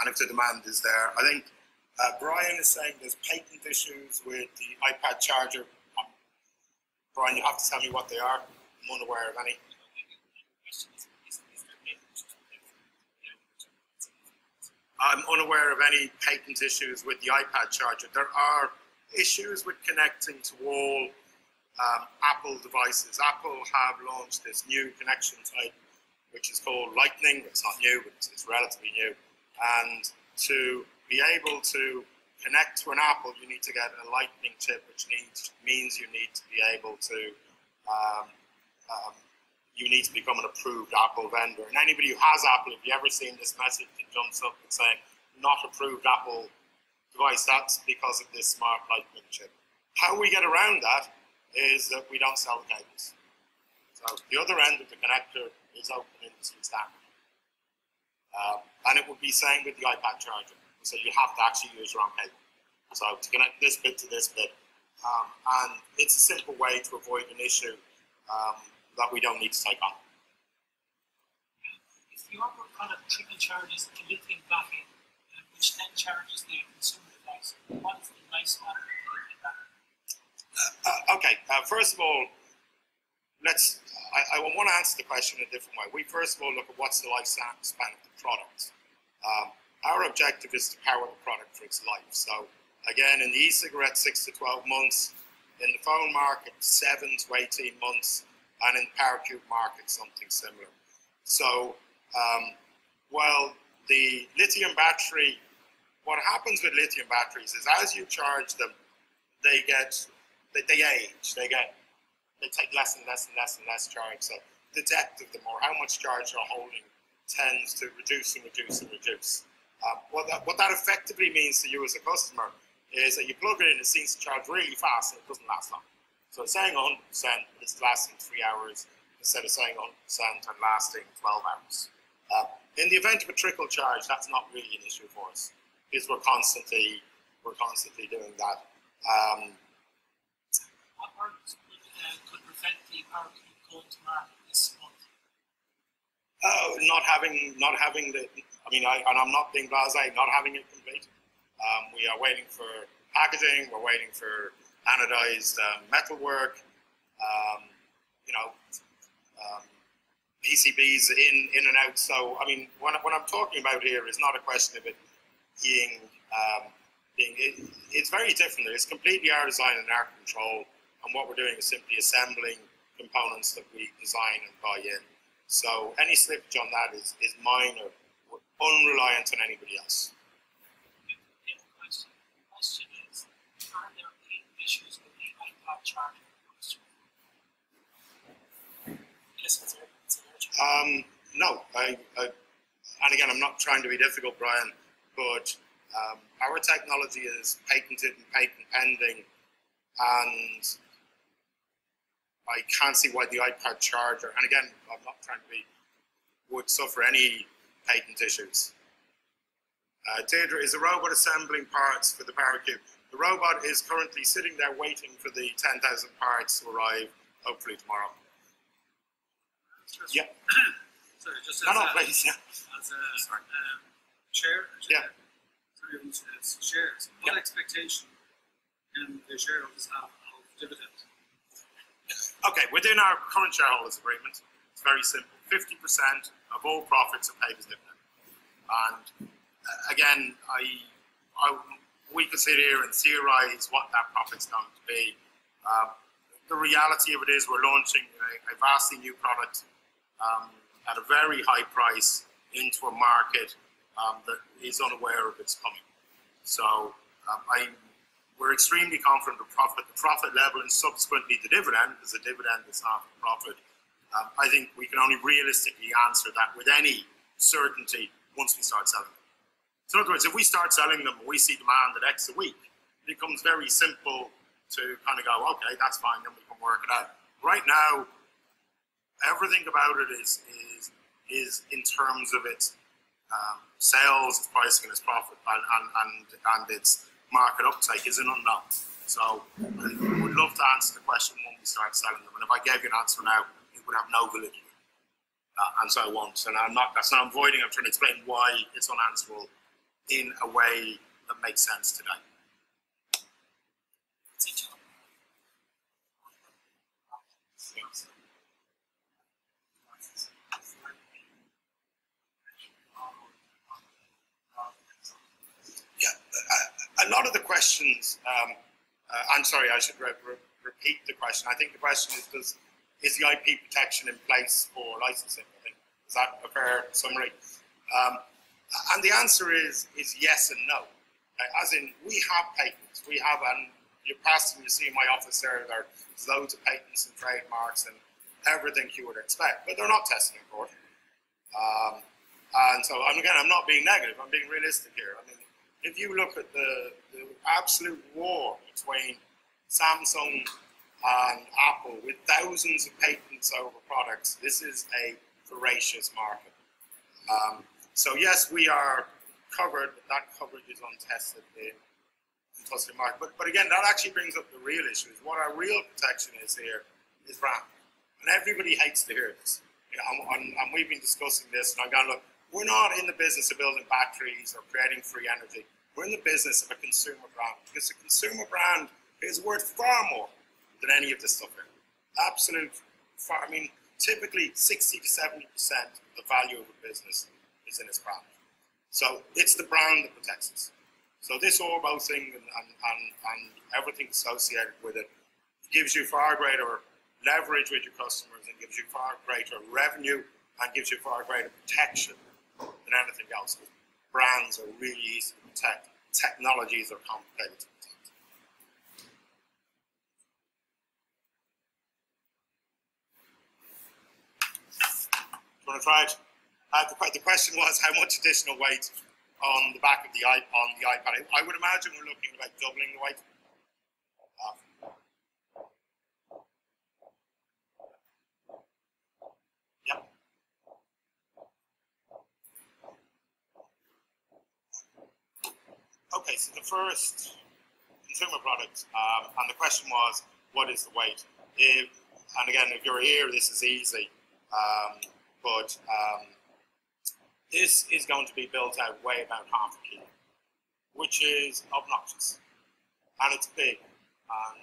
and if the demand is there, I think uh, Brian is saying there's patent issues with the iPad charger. Um, Brian, you have to tell me what they are. I'm unaware of any. I'm unaware of any patent issues with the iPad charger. There are issues with connecting to all um, Apple devices. Apple have launched this new connection type, which is called Lightning. It's not new, but it's, it's relatively new. And to be able to connect to an Apple, you need to get a Lightning chip, which needs, means you need to be able to um, um, you need to become an approved Apple vendor. And anybody who has Apple, if you've ever seen this message that jumps up and saying not approved Apple device, that's because of this smart lightning chip. How we get around that is that we don't sell the cables. So the other end of the connector is open industry standard. Um, and it would be the same with the iPad charger. So you have to actually use your own cable. So to connect this bit to this bit. Um, and it's a simple way to avoid an issue um, that we don't need to take on. If your product triple charges the lithium battery, uh, which then charges the consumer device, what is the of lithium battery? Uh, okay, uh, first of all, let's. I, I want to answer the question in a different way. We first of all look at what's the lifespan of the product. Um, our objective is to power the product for its life. So, again, in the e-cigarette, six to twelve months. In the phone market, seven to eighteen months and in Power Cube market something similar. So, um, well, the lithium battery, what happens with lithium batteries is as you charge them, they get, they, they age, they get, they take less and less and less and less charge. So the depth of them or how much charge you're holding tends to reduce and reduce and reduce. Um, what, that, what that effectively means to you as a customer is that you plug it in, it seems to charge really fast and it doesn't last long. So it's saying 100%, but it's lasting three hours instead of saying 100% and lasting 12 hours. Uh, in the event of a trickle charge, that's not really an issue for us because we're constantly we're constantly doing that. Um, what works uh, could the power going to this month? Uh, not having not having the I mean I, and I'm not being blasé, not having it complete. Um, we are waiting for packaging, we're waiting for anodized um, metalwork, um, you know, um, PCBs in, in and out. So, I mean, what, what I'm talking about here is not a question of it being, um, being it, it's very different. It's completely our design and our control. And what we're doing is simply assembling components that we design and buy in. So any slippage on that is, is minor. We're unreliant on anybody else. Um, no, I, I, and again, I'm not trying to be difficult, Brian, but um, our technology is patented and patent pending, and I can't see why the iPad charger, and again, I'm not trying to be, would suffer any patent issues. Uh, Deirdre, is the robot assembling parts for the Power Cube? The robot is currently sitting there waiting for the 10,000 parts to arrive, hopefully tomorrow. Just, Yeah. sorry, just No, as no, a, please, yeah. as a um, chair, Yeah. sorry, as shares, what Yeah. expectation can the shareholders have of dividends? Okay, within our current shareholders agreement, it's very simple. 50% of all profits are paid as dividend. And uh, again, I, I, we could sit here and theorize what that profit's going to be. Um, the reality of it is we're launching a, a vastly new product um, at a very high price into a market um, that is unaware of its coming. So um, I, we're extremely confident of profit, the profit level, and subsequently the dividend, because the dividend is half the profit. Um, I think we can only realistically answer that with any certainty once we start selling them. So in other words, if we start selling them and we see demand at X a week, it becomes very simple to kind of go, okay, that's fine, then we can work it out. Right now, everything about it is is is in terms of its um, sales, its pricing, its profit, and, and, and, and its market uptake is an unknown. So I would love to answer the question when we start selling them. And if I gave you an answer now, it would have no validity. Uh, and so I won't. And I'm not, that's not avoiding, I'm trying to explain why it's unanswerable in a way that makes sense today. Yeah, a, a lot of the questions um, Uh, I'm sorry, I should re- re- repeat the question. I think the question is, does is the IP protection in place for licensing? I think is that a fair summary? Um, and the answer is is yes and no. Uh, as in, we have patents. We have, and you pass and you see in my office there, there's loads of patents and trademarks and everything you would expect, but they're not tested in court. Um, and so, again, I'm not being negative. I'm being realistic here. I mean, if you look at the, the absolute war between Samsung and Apple with thousands of patents over products, this is a voracious market. Um, so yes, we are covered, but that coverage is untested in, trusted market. But, but again, that actually brings up the real issue. Is what our real protection is here is brand. And everybody hates to hear this. You know, and, and, and we've been discussing this, and I'm going, look, we're not in the business of building batteries or creating free energy. We're in the business of a consumer brand because a consumer brand is worth far more than any of this stuff here. Absolute, far, I mean, typically 60 to 70% of the value of a business is in its brand. So it's the brand that protects us. So this Orbo thing and, and, and, and everything associated with it gives you far greater leverage with your customers and gives you far greater revenue and gives you far greater protection than anything else. Brands are really easy protect. Technologies are. Do you want to try it? Uh, the, the, question was how much additional weight on the back of the iPod, on the iPad. I, I would imagine we're looking at about doubling the weight. Okay, so the first consumer product, um, and the question was, what is the weight? If, and again, if you're here, this is easy, um, but um, this is going to be built out way about half a kilo, which is obnoxious, and it's big. And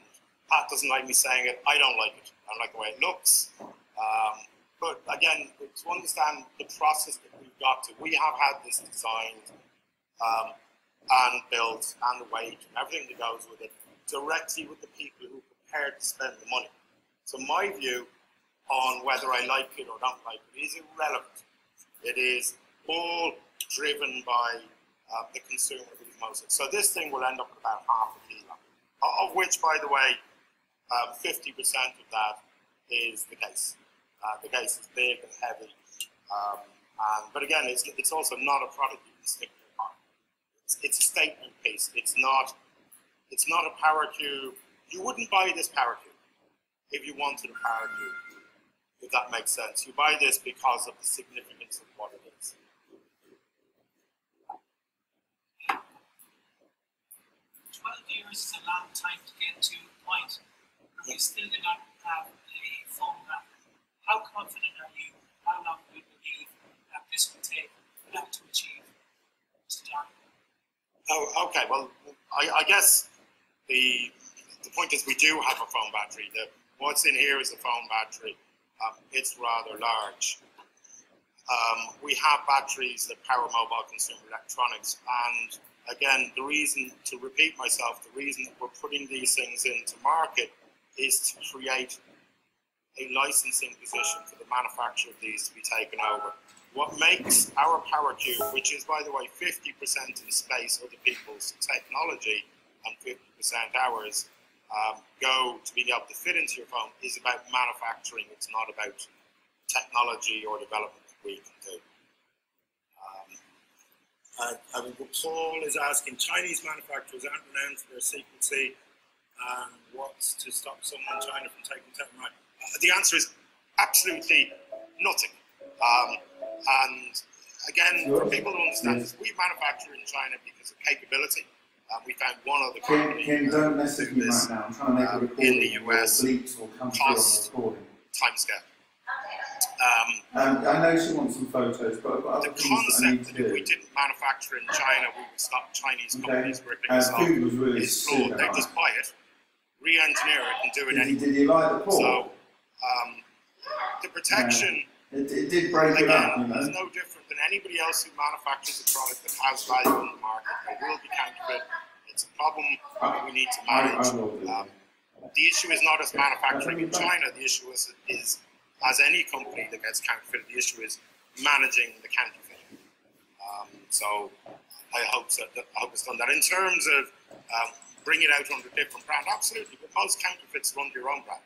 Pat doesn't like me saying it. I don't like it. I don't like the way it looks. Um, but again, to understand the process that we've got to, we have had this designed um, and built and the weight and everything that goes with it directly with the people who are prepared to spend the money. So my view on whether I like it or don't like it is irrelevant. It is all driven by uh, the consumer who's most. So this thing will end up about half a kilo, of which, by the way, 50% um, of that is the case. Uh, the case is big and heavy. Um, and, but again, it's, it's also not a product you can stick. It's, a statement piece. It's not, it's not a power cube. You wouldn't buy this power cube if you wanted a power cube, if that makes sense. You buy this because of the significance of what it is. 12 years is a long time to get to a point where we still do not have a phone map. How confident are you? How long do you believe that this will take that to achieve? Oh, okay. Well, I, I, guess the the point is we do have a phone battery. The, what's in here is a phone battery. Um, it's rather large. Um, we have batteries that power mobile consumer electronics, and again, the reason, to repeat myself, the reason that we're putting these things into market is to create a licensing position for the manufacture of these to be taken over. What makes our Power Cube, which is, by the way, 50% in space other people's technology and 50% ours, um, go to being able to fit into your phone is about manufacturing. It's not about technology or development that we can do. Mean, Paul is asking Chinese manufacturers aren't renowned for their secrecy. And what's to stop someone in China from taking technology? Uh, the answer is absolutely nothing. Um, and again, for people to understand this, we manufacture in China because of capability. Uh, we found one other company Ken, Ken, don't mess with me right now. I'm trying to make a um, in the US, Bleeps will come through cost, timescale. Um, Um, I know she wants some photos, but the other things that I need concept that if we didn't manufacture in China, we would stop Chinese Okay. companies ripping Uh, us off. really Is flawed. They just buy it, re-engineer it, and do it Did, anyway. did you like the port? So, um, the protection, it, it did break it up, you again, know. no different than anybody else who manufactures a product that has value in the market. There will be counterfeit. It's a problem that we need to manage. Um, the issue is not as manufacturing in China. The issue is, is as any company that gets counterfeited, the issue is managing the counterfeiting. Um, so I hope that I hope it's done that. In terms of um, bringing it out under different brand, absolutely. But most counterfeits run your own brand.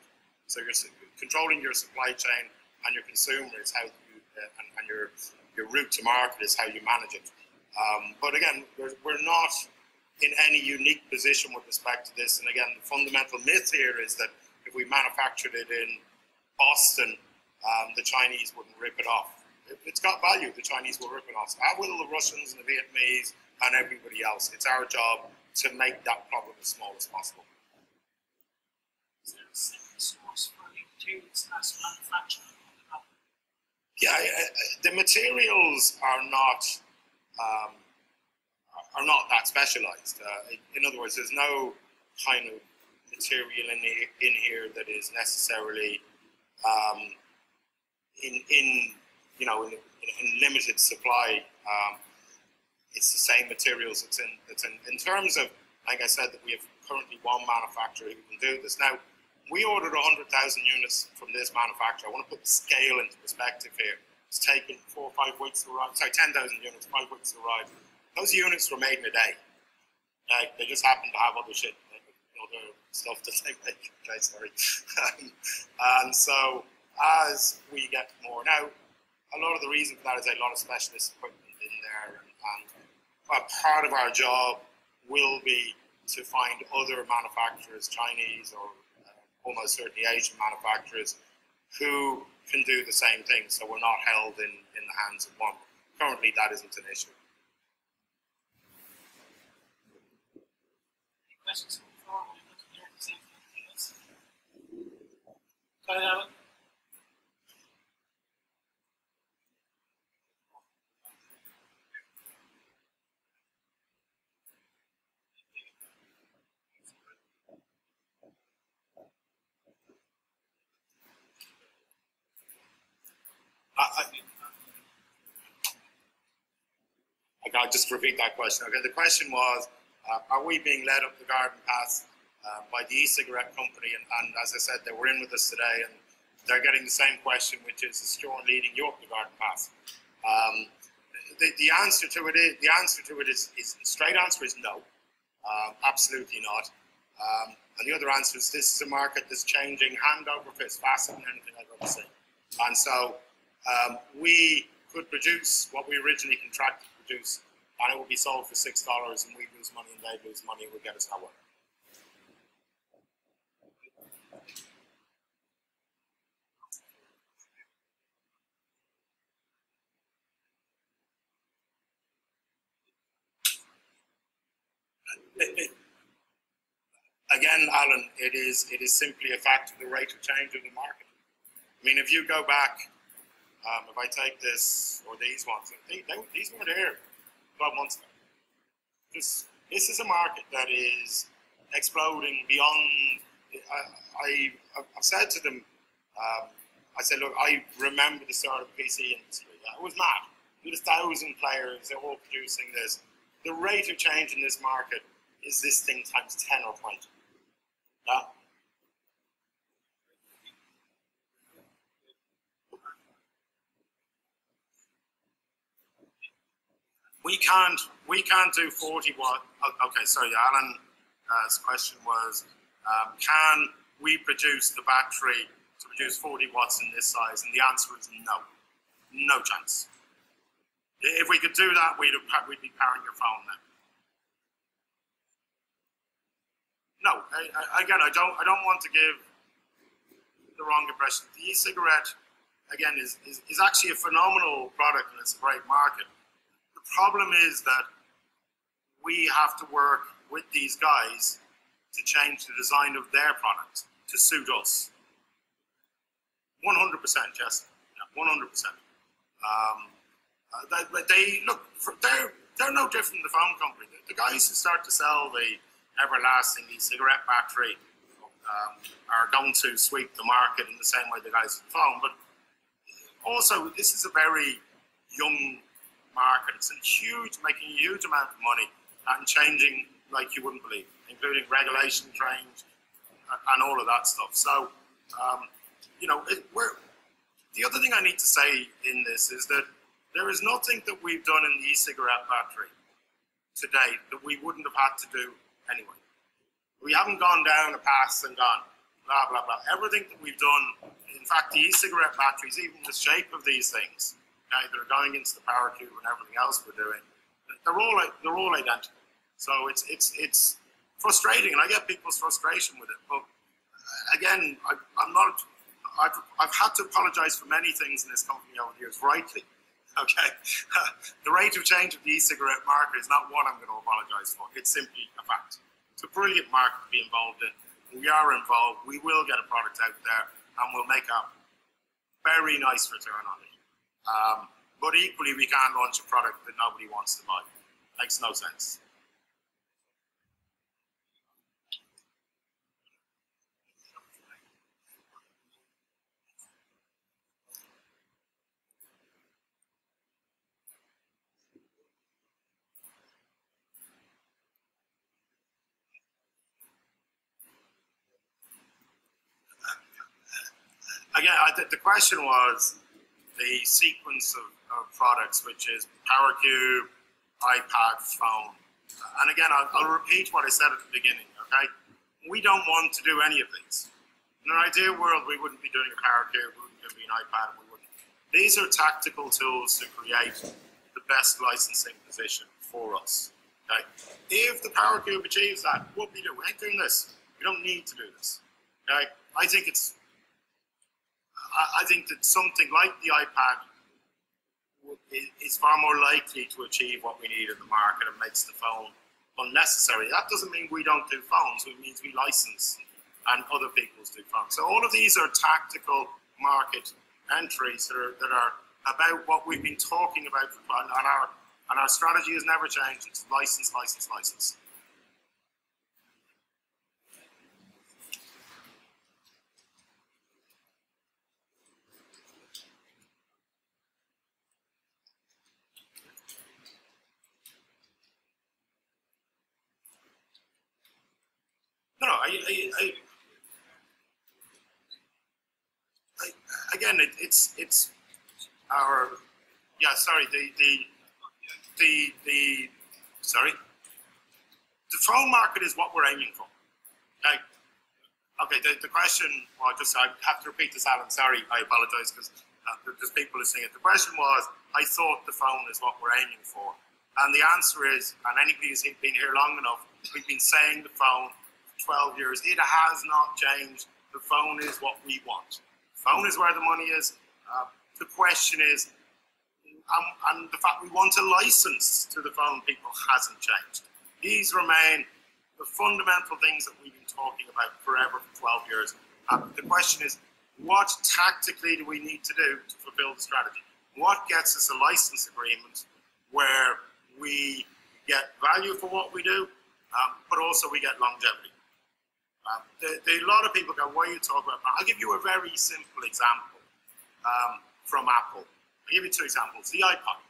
So you're controlling your supply chain and your consumer is how you uh, and, and your your route to market is how you manage it. Um, but again, we're, we're not in any unique position with respect to this. And again, the fundamental myth here is that if we manufactured it in Boston, um, the Chinese wouldn't rip it off. If it's got value, the Chinese will rip it off. How will the Russians and the Vietnamese and everybody else? It's our job to make that problem as small as possible. Is there a second source for materials as manufacturing? Yeah, I- I- the materials are not um, are not that specialized. Uh, in other words, there's no kind of material in the, in here that is necessarily um, in in you know in, in, limited supply. Um, it's the same materials that's in that's in in terms of like I said that we have currently one manufacturer who can do this now. We ordered 100,000 units from this manufacturer. I want to put the scale into perspective here. It's taken four or five weeks to arrive. Sorry, 10,000 units, five weeks to arrive. Those units were made in a day. Like, they just happen to have other shit, other stuff that they make. Okay, sorry. and so, as we get more now, a lot of the reason for that is a lot of specialist equipment in there, and, and part of our job will be to find other manufacturers, Chinese or almost certainly Asian manufacturers, who can do the same thing. So we're not held in, in the hands of one. Currently, that isn't an issue. Questions. Go ahead, Alan. I, I, gotta just repeat that question. Okay, the question was, uh, are we being led up the garden path uh, by the e-cigarette company? And, and as I said, they were in with us today, and they're getting the same question, which is, is Steorn leading you up the garden path? Um, the, the answer to it is the answer to it is, is straight answer is no, um, absolutely not. Um, and the other answer is this is a market that's changing hand over fist faster than anything I've ever seen. And so um, we could produce what we originally contracted to produce, and it would be sold for six dollars, and we lose money and they lose money, and we get us nowhere. Again, Alan, it is it is simply a fact of the rate of change of the market. I mean, if you go back, um, if I take this or these ones, they, they, these weren't here 12 months ago. This this is a market that is exploding beyond. I, I I've said to them, um, I said, look, I remember the start of the PC industry. It was mad. There a thousand players. They're all producing this. The rate of change in this market is this thing times 10 or 20. Yeah. We can't we can't do 40 watt. oh, Okay, sorry, Alan's question was, um, can we produce the battery to produce 40 watts in this size? And the answer is no, no chance. If we could do that, we'd, have, we'd be powering your phone now. No, I, I, again, I don't, I don't want to give the wrong impression. The e-cigarette, again, is, is, is actually a phenomenal product and it's a great market. Problem is that we have to work with these guys to change the design of their product to suit us. 100%, yes, yeah, 100%. Um, uh, they, they look, for, they're they're no different than the phone company. The, the guys who start to sell the everlasting e-cigarette battery um, are going to sweep the market in the same way the guys with the phone. But also, this is a very young market. It's a huge, making a huge amount of money and changing like you wouldn't believe, including regulation change and all of that stuff. So, um, you know, it, we're, the other thing I need to say in this is that there is nothing that we've done in the e-cigarette battery today that we wouldn't have had to do anyway. We haven't gone down a path and gone blah blah blah. Everything that we've done, in fact, the e-cigarette batteries, even the shape of these things, okay, that are going into the power cube and everything else we're doing, they're all they're all identical. So it's it's it's frustrating, and I get people's frustration with it. But again, I, I'm not. I've, I've had to apologise for many things in this company over the years, rightly. Okay, the rate of change of the e-cigarette market is not one I'm going to apologise for. It's simply a fact. It's a brilliant market to be involved in. We are involved. We will get a product out there, and we'll make a very nice return on it. Um, but equally, we can't launch a product that nobody wants to buy. Makes no sense. again, I th- the question was the sequence of, of products, which is PowerCube, iPad, phone. Uh, and again, I'll, I'll, repeat what I said at the beginning, okay? We don't want to do any of these. In an ideal world, we wouldn't be doing a PowerCube, we wouldn't be an iPad, we wouldn't. These are tactical tools to create the best licensing position for us, okay? If the PowerCube achieves that, what we do? We ain't doing this. We don't need to do this, okay? I think it's I, I think that something like the iPad is far more likely to achieve what we need in the market and makes the phone unnecessary. That doesn't mean we don't do phones, it means we license and other people's do phones. So all of these are tactical market entries that are, that are about what we've been talking about for and our and our strategy has never changed. It's license, license, license. No. I, I, I, I again, it, it's it's our yeah. Sorry, the the the the sorry. The phone market is what we're aiming for. Okay. Okay. The, the question. Well, just I have to repeat this, Alan. Sorry, I apologise because uh, there's people listening. It. The question was, I thought the phone is what we're aiming for, and the answer is, and anybody who's been here long enough, we've been saying the phone 12 years. It has not changed. The phone is what we want. The phone is where the money is. Uh, the question is, um, and the fact we want a license to the phone people hasn't changed. These remain the fundamental things that we've been talking about forever for 12 years. Uh, the question is, what tactically do we need to do to fulfill the strategy? What gets us a license agreement where we get value for what we do, um, but also we get longevity? Um, the, the, a lot of people go, why are you talking about that? I'll give you a very simple example um, from Apple. I'll give you two examples. The iPod.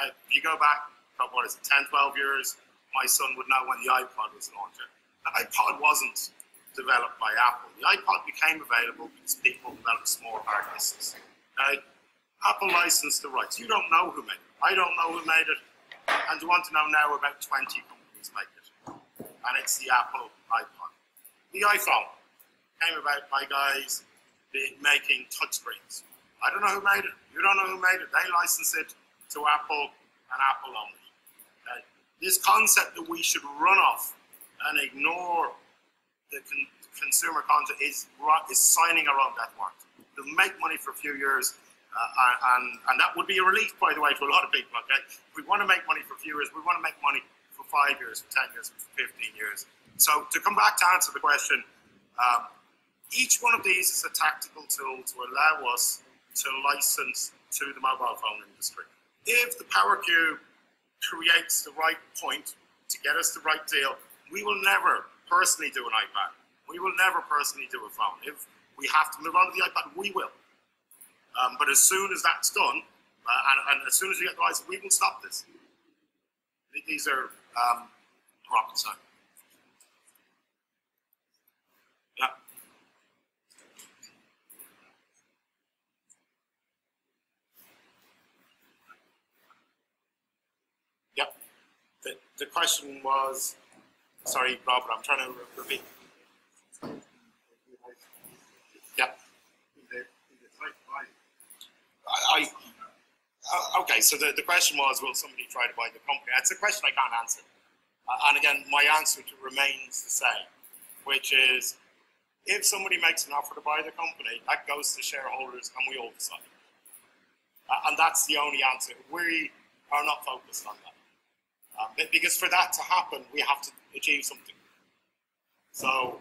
Uh, you go back, about, what is it, 10, 12 years, my son would know when the iPod was launched. The iPod wasn't developed by Apple. The iPod became available because people developed small disks. Uh, Apple licensed the rights. You don't know who made it. I don't know who made it. And you want to know now about 20 companies make it. And it's the Apple iPod the iPhone came about by guys making touchscreens. I don't know who made it. You don't know who made it. They licensed it to Apple and Apple only. Uh, this concept that we should run off and ignore the con consumer content is is signing our own death warrant. They'll make money for a few years, uh, and and that would be a relief, by the way, to a lot of people. Okay, we want to make money for a few years, we want to make money for five years, for ten years, for fifteen years. So to come back to answer the question, um, each one of these is a tactical tool to allow us to license to the mobile phone industry. If the Power Cube creates the right point to get us the right deal, we will never personally do an iPad. We will never personally do a phone. If we have to move on to the iPad, we will. Um, but as soon as that's done, uh, and, and, as soon as we get the license, we will stop this. These are um, rocket science. The question was, sorry, Robert, I'm trying to repeat. I, uh, okay, so the, the question was, will somebody try to buy the company? That's a question I can't answer. Uh, and again, my answer to remains the same, which is, if somebody makes an offer to buy the company, that goes to shareholders and we all decide. Uh, and that's the only answer. We are not focused on that. Uh, but because for that to happen, we have to achieve something. So,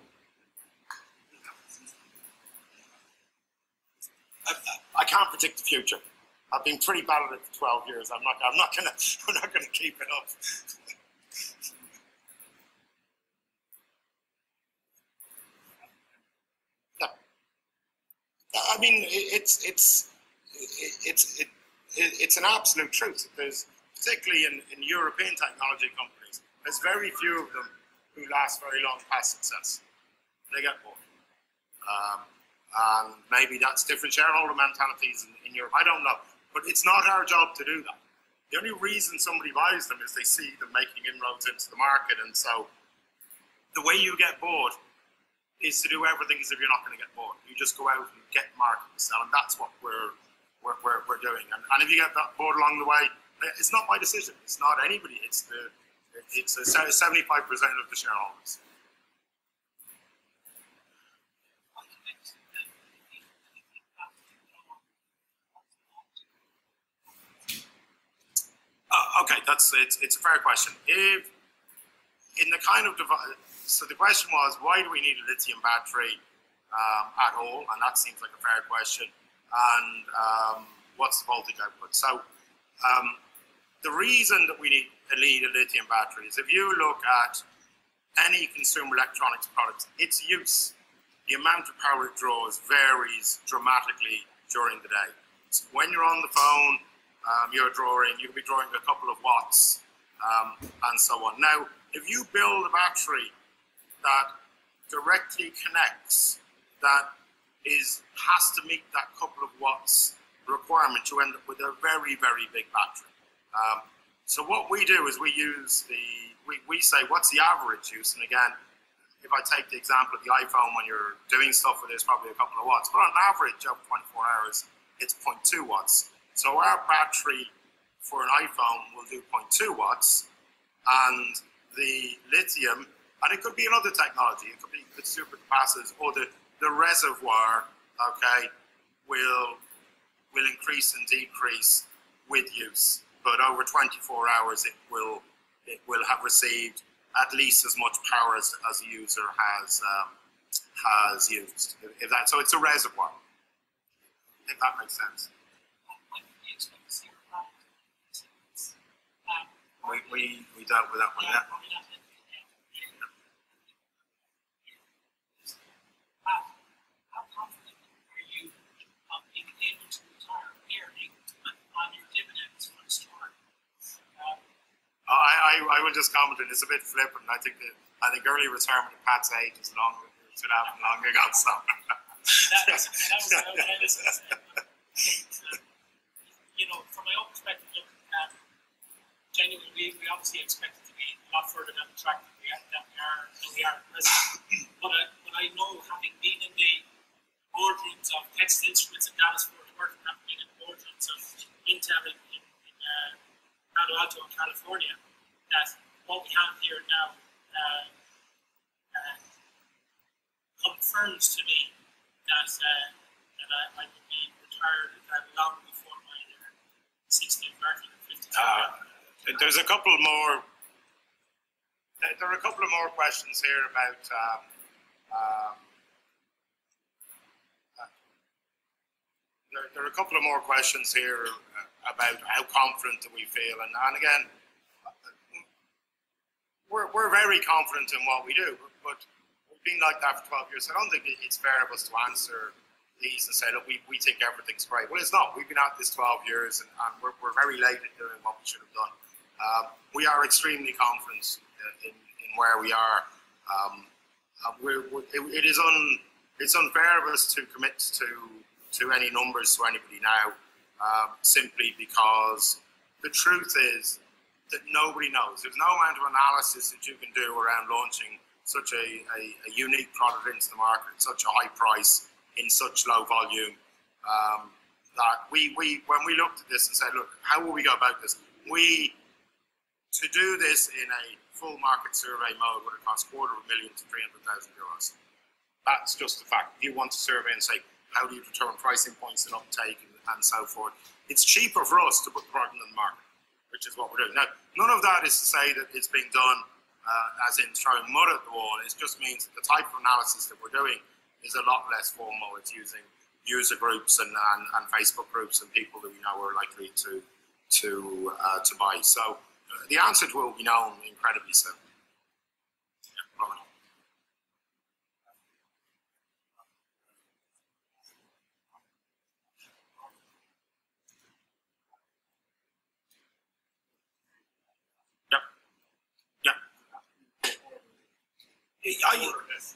I, I can't predict the future. I've been pretty bad at it for 12 years. I'm not. I'm not gonna. I'm not gonna keep it up. I mean, it's it's it's it, it, it's an absolute truth. There's particularly in, in European technology companies, there's very few of them who last very long past success. They get bored. Um, and maybe that's different shareholder mentalities in, in Europe. I don't know. But it's not our job to do that. The only reason somebody buys them is they see them making inroads into the market. And so the way you get bored is to do everything as if you're not going to get bored. You just go out and get market to sell. And that's what we're, we're, we're, we're doing. And, and if you get that bored along the way, it's not my decision. It's not anybody. It's the it's a 75% of the shareholders. Uh, okay, that's it's, it's a fair question. If in the kind of device, so the question was, why do we need a lithium battery um, at all? And that seems like a fair question. And um, what's the voltage output? So um, the reason that we need a lead lithium battery is if you look at any consumer electronics product, its use, the amount of power it draws varies dramatically during the day. So when you're on the phone, um, you're drawing, you could be drawing a couple of watts um, and so on. Now, if you build a battery that directly connects, that is has to meet that couple of watts requirement, you end up with a very, very big battery. Um, so what we do is we use the, we, we say, what's the average use? And again, if I take the example of the iPhone, when you're doing stuff with it, it's probably a couple of watts. But on average, over 24 hours, it's 0.2 watts. So our battery for an iPhone will do 0.2 watts, and the lithium, and it could be another technology, it could be the supercapacitors or the, the reservoir, okay, will will increase and decrease with use. But over 24 hours, it will it will have received at least as much power as, as the user has um, has used. If that so, it's a reservoir. If that makes sense. When do you expect to see your product? We, we, we dealt with that one. yeah, Yeah. probably not in- in- How how confident are you of being able to retire earning on your dividends from Steorn? Um, I, I, I will just comment, and it's a bit flippant. I think that I think early retirement at Pat's age is long should happen long ago. So. That was, that was. You know, from my own perspective, look, um, genuinely, we, we obviously expect it to be a lot further down the track than we are, than we are, than we are at present. But, I, but I know, having been in the boardrooms of Texas Instruments and Dallas Fort Worth, and having been in the boardrooms of Intel in, in, in uh, Palo Alto in California, that what we have here now uh, uh, confirms to me that, uh, that I, I would be retired long before my uh, 60th birthday or 50th Uh, there's a couple more. There there are a couple of more questions here about. Um, um, uh, there, there are a couple of more questions here uh, about how confident do we feel, and, and again, we're, we're very confident in what we do, but we've been like that for 12 years. I don't think it's fair of us to answer these and say, look, we, we think everything's great. Well, it's not. We've been at this 12 years and, and we're, we're very late at doing what we should have done. Um, we are extremely confident in, in where we are. Um, we're, we're, it, it is un, it's unfair of us to commit to, to any numbers to anybody now, um, simply because the truth is that nobody knows. There's no amount of analysis that you can do around launching such a, a, a unique product into the market, at such a high price, in such low volume. Um, that we, we, when we looked at this and said, look, how will we go about this? We, to do this in a full market survey mode would have cost quarter of a million to 300,000 euros. That's just the fact. If you want to survey and say, how do you determine pricing points and uptake and, so forth, it's cheaper for us to put the product in the market which is what we're doing. Now, none of that is to say that it's being done uh, as in throwing mud at the wall. It just means that the type of analysis that we're doing is a lot less formal. It's using user groups and, and, and Facebook groups and people that we know are likely to to uh, to buy. So uh, the answer will be known incredibly soon.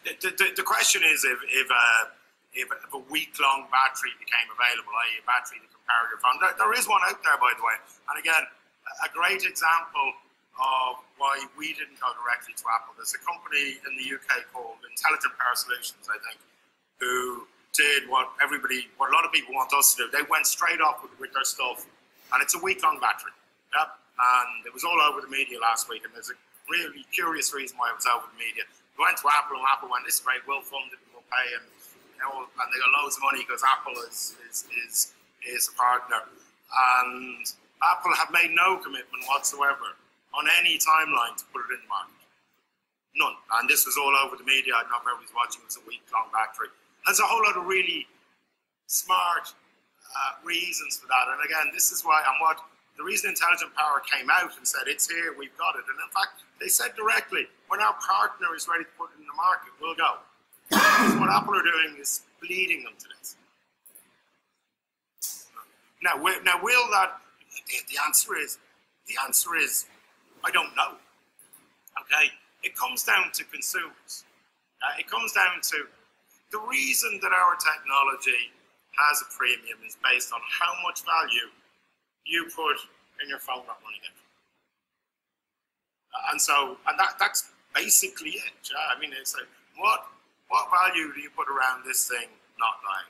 The, the, the, question is if, if, uh, if, a week long battery became available, i.e., a battery the comparator phone. There, there is one out there, by the way. And again, a great example of why we didn't go directly to Apple. There's a company in the UK called Intelligent Power Solutions, I think, who did what everybody, what a lot of people want us to do. They went straight off with, with their stuff, and it's a week long battery. Yep. And it was all over the media last week, and there's a really curious reason why it was over the media went to Apple and Apple went, this is great, we'll fund it, we'll pay, and, you know, and they got loads of money because Apple is, is, is, is a partner. And Apple have made no commitment whatsoever on any timeline to put it in the market. None. And this was all over the media. I don't know if everybody's watching. It's a week long battery. There's a whole lot of really smart uh, reasons for that. And again, this is why, and what the reason Intelligent Power came out and said, it's here, we've got it. And in fact, they said directly, when our partner is ready to put it in the market, we'll go. what Apple are doing is bleeding them to this. Now, now will that? The answer is, the answer is, I don't know. Okay, it comes down to consumers. Uh, it comes down to the reason that our technology has a premium is based on how much value you put in your phone not running it. And so, and that, that's basically it. Yeah? I mean, it's like, what, what value do you put around this thing not dying?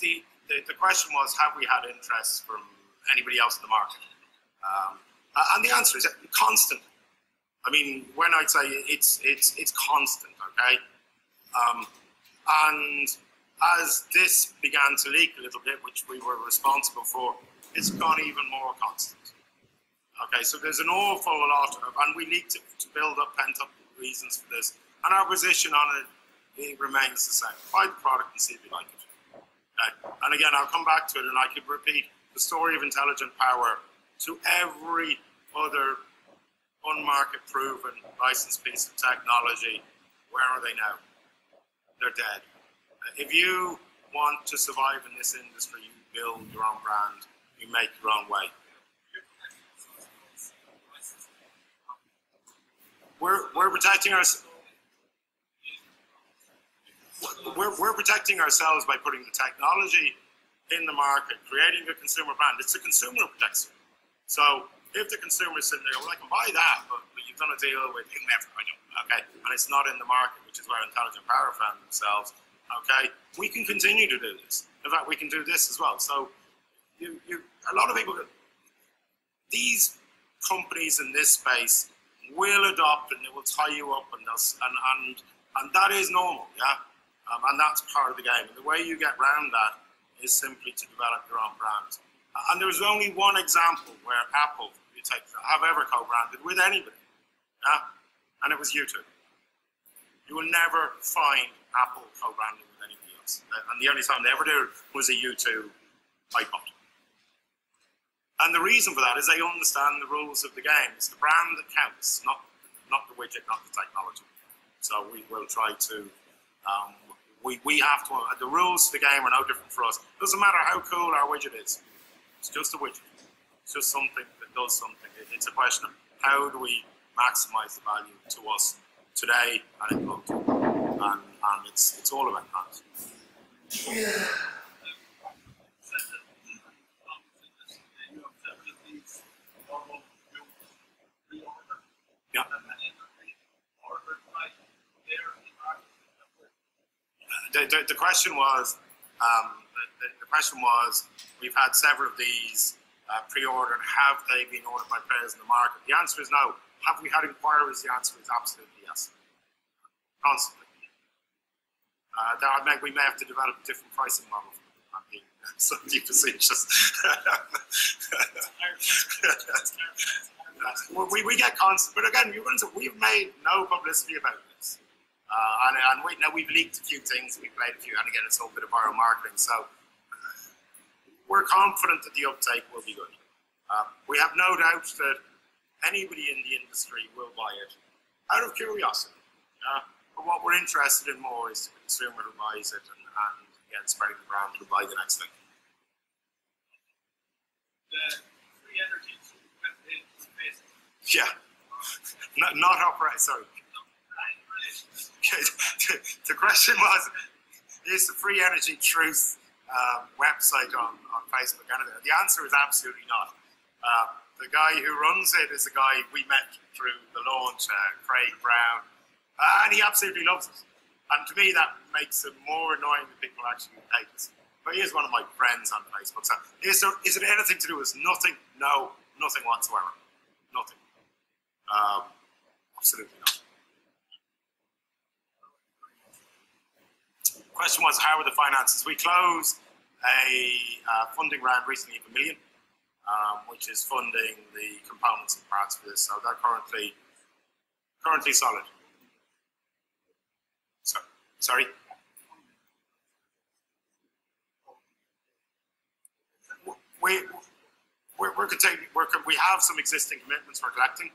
The, the, the, question was, have we had interest from anybody else in the market? Um, and the answer is constant. I mean, when I say it's it's it's constant, okay. Um, and as this began to leak a little bit, which we were responsible for, it's gone even more constant. Okay, so there's an awful lot of, and we need to, to build up pent up reasons for this. And our position on it, it remains the same. Buy the product and see if you like it. Okay? And again, I'll come back to it and I could repeat the story of intelligent power to every other unmarket proven licensed piece of technology, where are they now? They're dead. Uh, if you want to survive in this industry, you build your own brand, you make your own way. We're, we're protecting our we're, we're protecting ourselves by putting the technology in the market, creating a consumer brand. It's a consumer protects So if the consumer is sitting there, well, I can buy that, but, but you've done a deal with whomever, okay, and it's not in the market, which is where Intelligent Power found themselves, okay, we can continue to do this. In fact, we can do this as well. So, you, you, a lot of people, these companies in this space will adopt and they will tie you up and, and, and, and that is normal, yeah? Um, and that's part of the game. And the way you get around that is simply to develop your own brand. And there's only one example where Apple you take have ever co-branded with anybody. Yeah? And it was U2. You will never find Apple co-branding with anybody else. And the only time they ever did was a U2 iPod. And the reason for that is they understand the rules of the game. It's the brand that counts, not not the widget, not the technology. So we will try to. Um, we, we have to. The rules of the game are no different for us. It doesn't matter how cool our widget is. It's just a widget. It's just something that does something. It's a question of how do we maximize the value to us today and in long term. And, and it's, it's all about that. Yeah. the, the, the question was, um, the, the, the question was, we've had several of these uh, pre-ordered. Have they been ordered by players in the market? The answer is no. Have we had inquiries? The answer is absolutely yes. Constantly. Uh, may, we may have to develop a different pricing model. I mean, slightly facetious. we, we get constant, but again, to, we've made no publicity about this. Uh, and, and we, now we've leaked a few things, we've played a few, and again, it's all a bit of viral marketing. So we're confident that the uptake will be good. Uh, we have no doubt that anybody in the industry will buy it out of curiosity. Uh, but what we're interested in more is the consumer who buys it and, and again, spreading the brand who buy the next thing. The free energy Yeah. Not, not operate, sorry. The question was, is the Free Energy Truth um, website on, on Facebook? And the answer is absolutely not. Uh, the guy who runs it is a guy we met through the launch, uh, Craig Brown, uh, and he absolutely loves it. And to me, that makes it more annoying that people actually hate it. But he is one of my friends on Facebook. So is, there, is it anything to do with nothing? No, nothing whatsoever. Nothing. Um, absolutely not. Question was how are the finances? We closed a uh, funding round recently of a million, um, which is funding the components and parts for this. So they're currently currently solid. So, sorry. We we're, we're we're, we have some existing commitments we're collecting,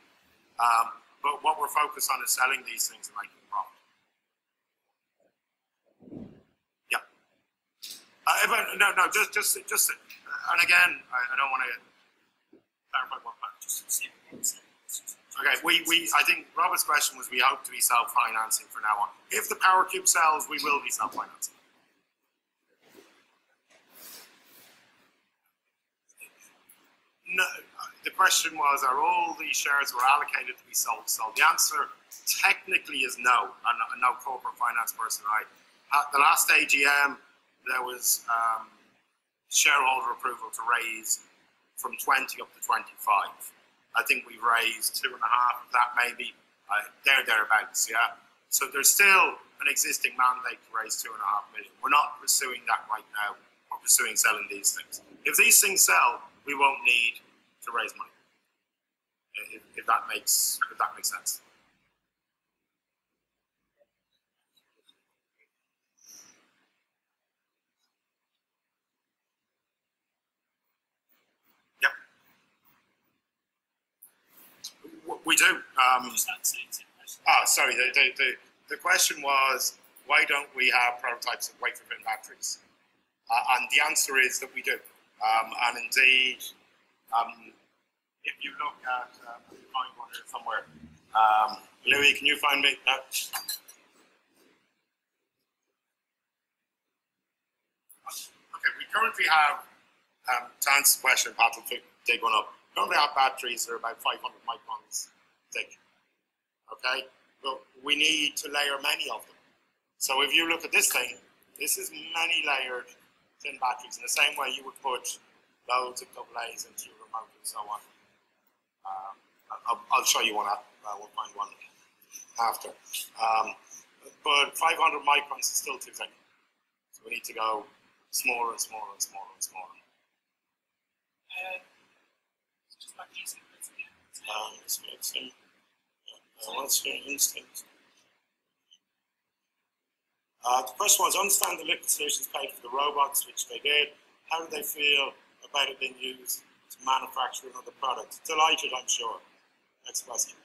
um, but what we're focused on is selling these things and making a profit. Uh, no, no, just, just, just, uh, and again, I, I don't want to clarify what, just. Okay, we, we, I think Robert's question was we hope to be self-financing from now on. If the Power Cube sells, we will be self-financing. No, the question was, are all these shares were allocated to be sold? So the answer technically is no. I'm no corporate finance person. I, at the last AGM, there was um, shareholder approval to raise from 20 up to 25. I think we've raised two and a half of that, maybe. Uh, there, thereabouts, yeah. So there's still an existing mandate to raise two and a half million. We're not pursuing that right now. We're pursuing selling these things. If these things sell, we won't need to raise money. If, if that makes if that makes sense. Yep. W- We do. Um. Ah, sorry. The, the, the, the question was, why don't we have prototypes of wafer thin batteries? Uh, and the answer is that we do. Um, and indeed, um, if you look at, uh, find one here somewhere. Um, Louis, can you find me? Uh, okay, we currently have, um, to answer the question, Patrick, dig one up. Currently have batteries are about 500 microns Okay, but we need to layer many of them. So if you look at this thing, this is many layered thin batteries in the same way you would put loads of double A's into your remote and so on. Um, I'll, I'll show you one. up. Uh, we'll find one after. Um, but 500 microns is still too thick. So we need to go smaller and smaller and smaller and smaller. Uh, just like these things again. Um, let's make your instinct? Uh, the question was, understand the liquid solutions paid for the robots, which they did. How do they feel about it being used to manufacture another product? Delighted, I'm sure. Next question.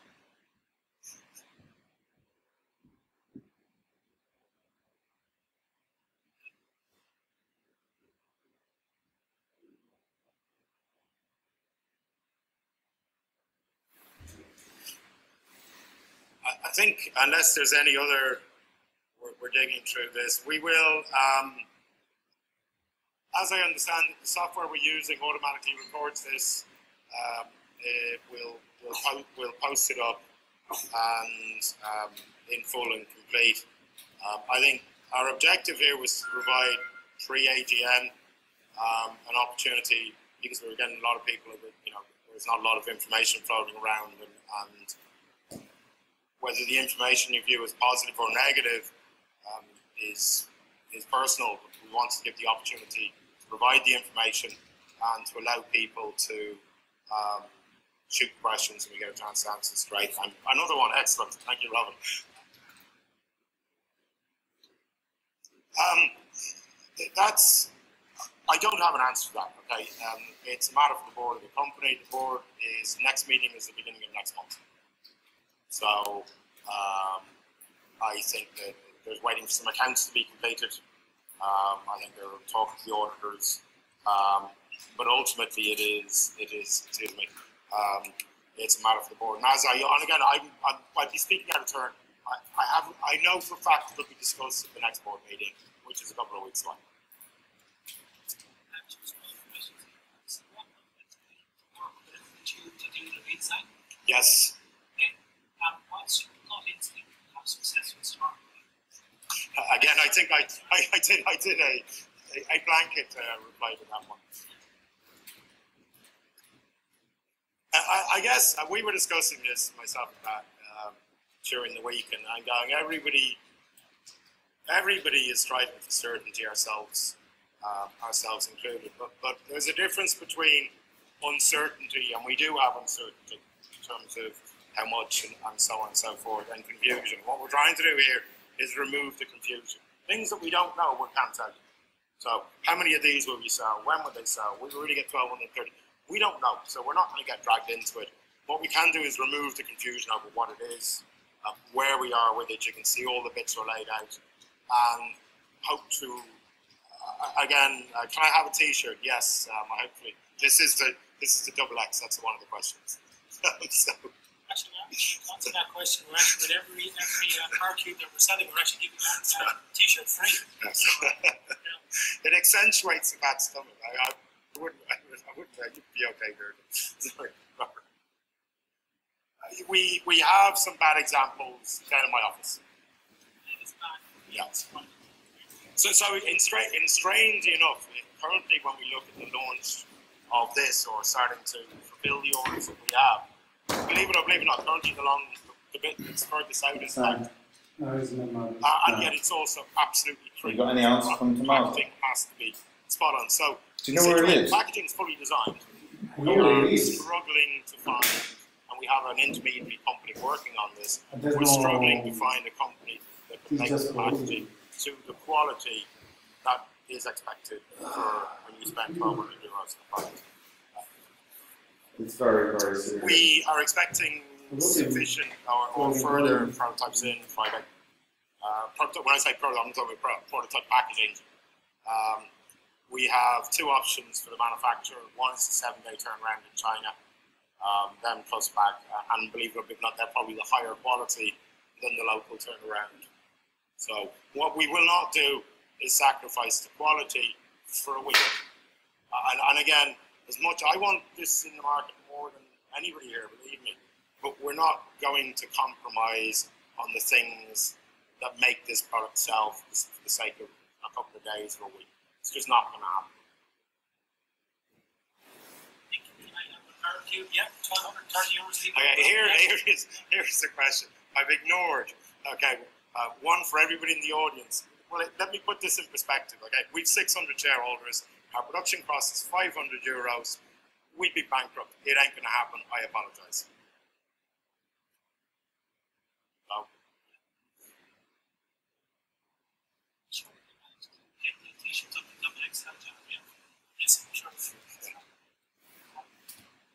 I think unless there's any other, we're, we're digging through this. We will, um, as I understand the software we're using automatically records this. Um, it will we'll, po- we'll post it up and um, in full and complete. Um, I think our objective here was to provide pre AGM um, an opportunity because we were getting a lot of people, you know, there's not a lot of information floating around and, and whether the information you view is positive or negative um, is is personal. We want to give the opportunity to provide the information and to allow people to um, shoot questions and we get a chance to answer straight. And another one, excellent. Thank you, Robin. Um, that's. I don't have an answer to that. Okay, um, it's a matter for the board of the company. The board is next meeting is the beginning of next month. So um, I think that there's waiting for some accounts to be completed. Um, I think they're talking to the auditors, um, but ultimately it is it is excuse me, um, it's a matter for the board. And as I and again, I'm, I'm I'd be speaking out of turn. I, I have I know for a fact it'll be discussed at the next board meeting, which is a couple of weeks away. Yes. Uh, Again, I think I, I, I did I did a a, a blanket uh, reply to that one. I, I- I guess uh, we were discussing this myself and Pat um, during the week, and I'm going. Everybody, everybody is striving for certainty, ourselves, uh, ourselves included. But but there's a difference between uncertainty, and we do have uncertainty in terms of how much and, and so on and so forth, and confusion. What we're trying to do here is remove the confusion. Things that we don't know, we can't tell you. So, how many of these will we sell? When will they sell? Will we really get 1,230? We don't know, so we're not going to get dragged into it. What we can do is remove the confusion over what it is, uh, where we are with it. You can see all the bits are laid out, and hope to. Uh, again, uh, can I have a T-shirt? Yes, um, hopefully. This is the this is the double X. That's one of the questions. so, Actually, answer that question, we're actually with every every uh, car cube that we're selling, we're actually giving that uh, T-shirt free. yes. it accentuates the bad stomach. I, I wouldn't. I, would, I wouldn't. You'd be okay, Gordon. Sorry, Robert. Uh, We we have some bad examples down in my office. Yeah. So, so in, stra- in strange enough, currently when we look at the launch of this or starting to fulfill the orders that we have, believe it or believe it not, currently the long, the bit that's further south is Sorry. packed. No, it's not. Uh, and No. yet it's also absolutely You got any answer from tomorrow? Packaging has to be spot on. So, Do you know where it is? Packaging is fully designed. We where are it is. struggling to find, and we have an intermediary company working on this. We're no- struggling to find a company that can make the for packaging to the quality that is expected for when you spend 1,200 euros on a product. It's very, very serious. We are expecting sufficient or, or further prototypes in Friday. Uh, prototype, when I say prototype, I'm talking about prototype packaging. Um, we have two options for the manufacturer. One is a seven-day turnaround in China, um, then plus back, uh, and believe it or not, they're probably the higher quality than the local turnaround. So what we will not do is sacrifice the quality for a week. Uh, and, and again, as much I want this in the market more than anybody here, believe me, but we're not going to compromise on the things that make this product sell for the, for the sake of a couple of days or a week. It's just not going to happen. Thank you. Can I have a car cube? Yeah, 1,230. Okay, here, here is here's the question. I've ignored. Okay, uh, one for everybody in the audience. Well, let me put this in perspective. Okay, we've 600 shareholders. Our production cost is 500 euros. We'd be bankrupt. It ain't going to happen. I apologize. No. The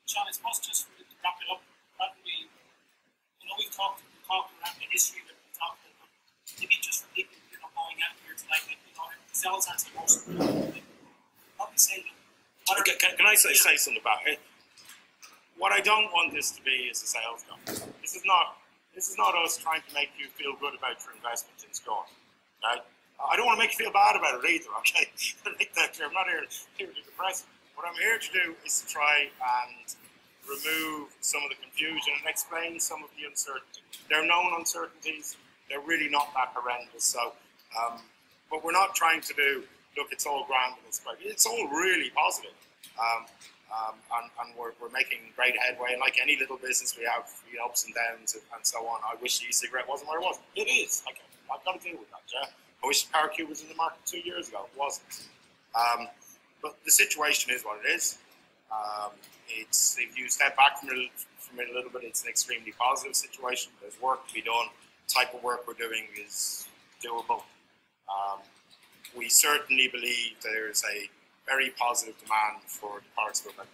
John, I suppose just to wrap it up, probably, you know, we've talked, we talked around the history that we talked about, maybe just for people, you know, going out here tonight, like, you know, the cells aren't supposed to, can, can I say, say something about it? What I don't want this to be is a sales company. This is not. This is not us trying to make you feel good about your investment in Steorn. Right? I don't want to make you feel bad about it either, okay? make that clear. I'm not here, here to depress. What I'm here to do is to try and remove some of the confusion and explain some of the uncertainty. There are known uncertainties. They're really not that horrendous. So, um, but we're not trying to do, look, it's all grand and it's all really positive. Um, um, and, and we're, we're making great headway. And like any little business, we have ups and downs and, and so on. I wish the e-cigarette wasn't where it was. It is. I've got to deal with that, yeah. I wish Power Cube was in the market two years ago. It wasn't. Um, but the situation is what it is. Um, it's if you step back from it, from it a little bit, it's an extremely positive situation. There's work to be done. The type of work we're doing is doable. Um, we certainly believe there's a very positive demand for the parts we're about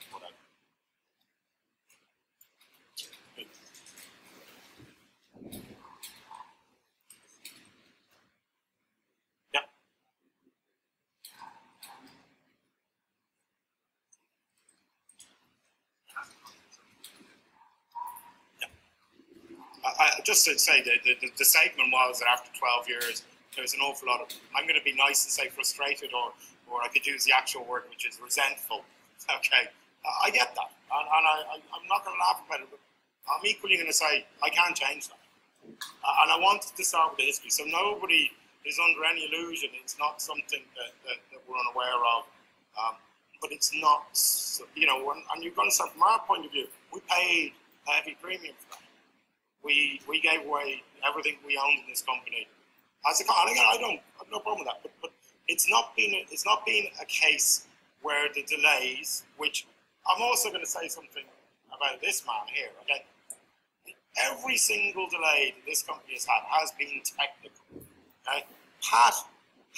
I, just to say that the, the, the statement was that after 12 years, there's an awful lot of, I'm going to be nice and say frustrated, or, or I could use the actual word, which is resentful. Okay, I get that. And, and I, I'm not going to laugh about it, but I'm equally going to say I can't change that. And I wanted to start with the history. So nobody is under any illusion. It's not something that, that, that we're unaware of. Um, but it's not, you know, and, and you've got to start from our point of view. We paid a heavy premium for that. We, we gave away everything we owned in this company. As a, and again, I don't I have no problem with that. But, but it's not been a, it's not been a case where the delays, which I'm also going to say something about this man here. Okay, every single delay that this company has had has been technical. Okay, Pat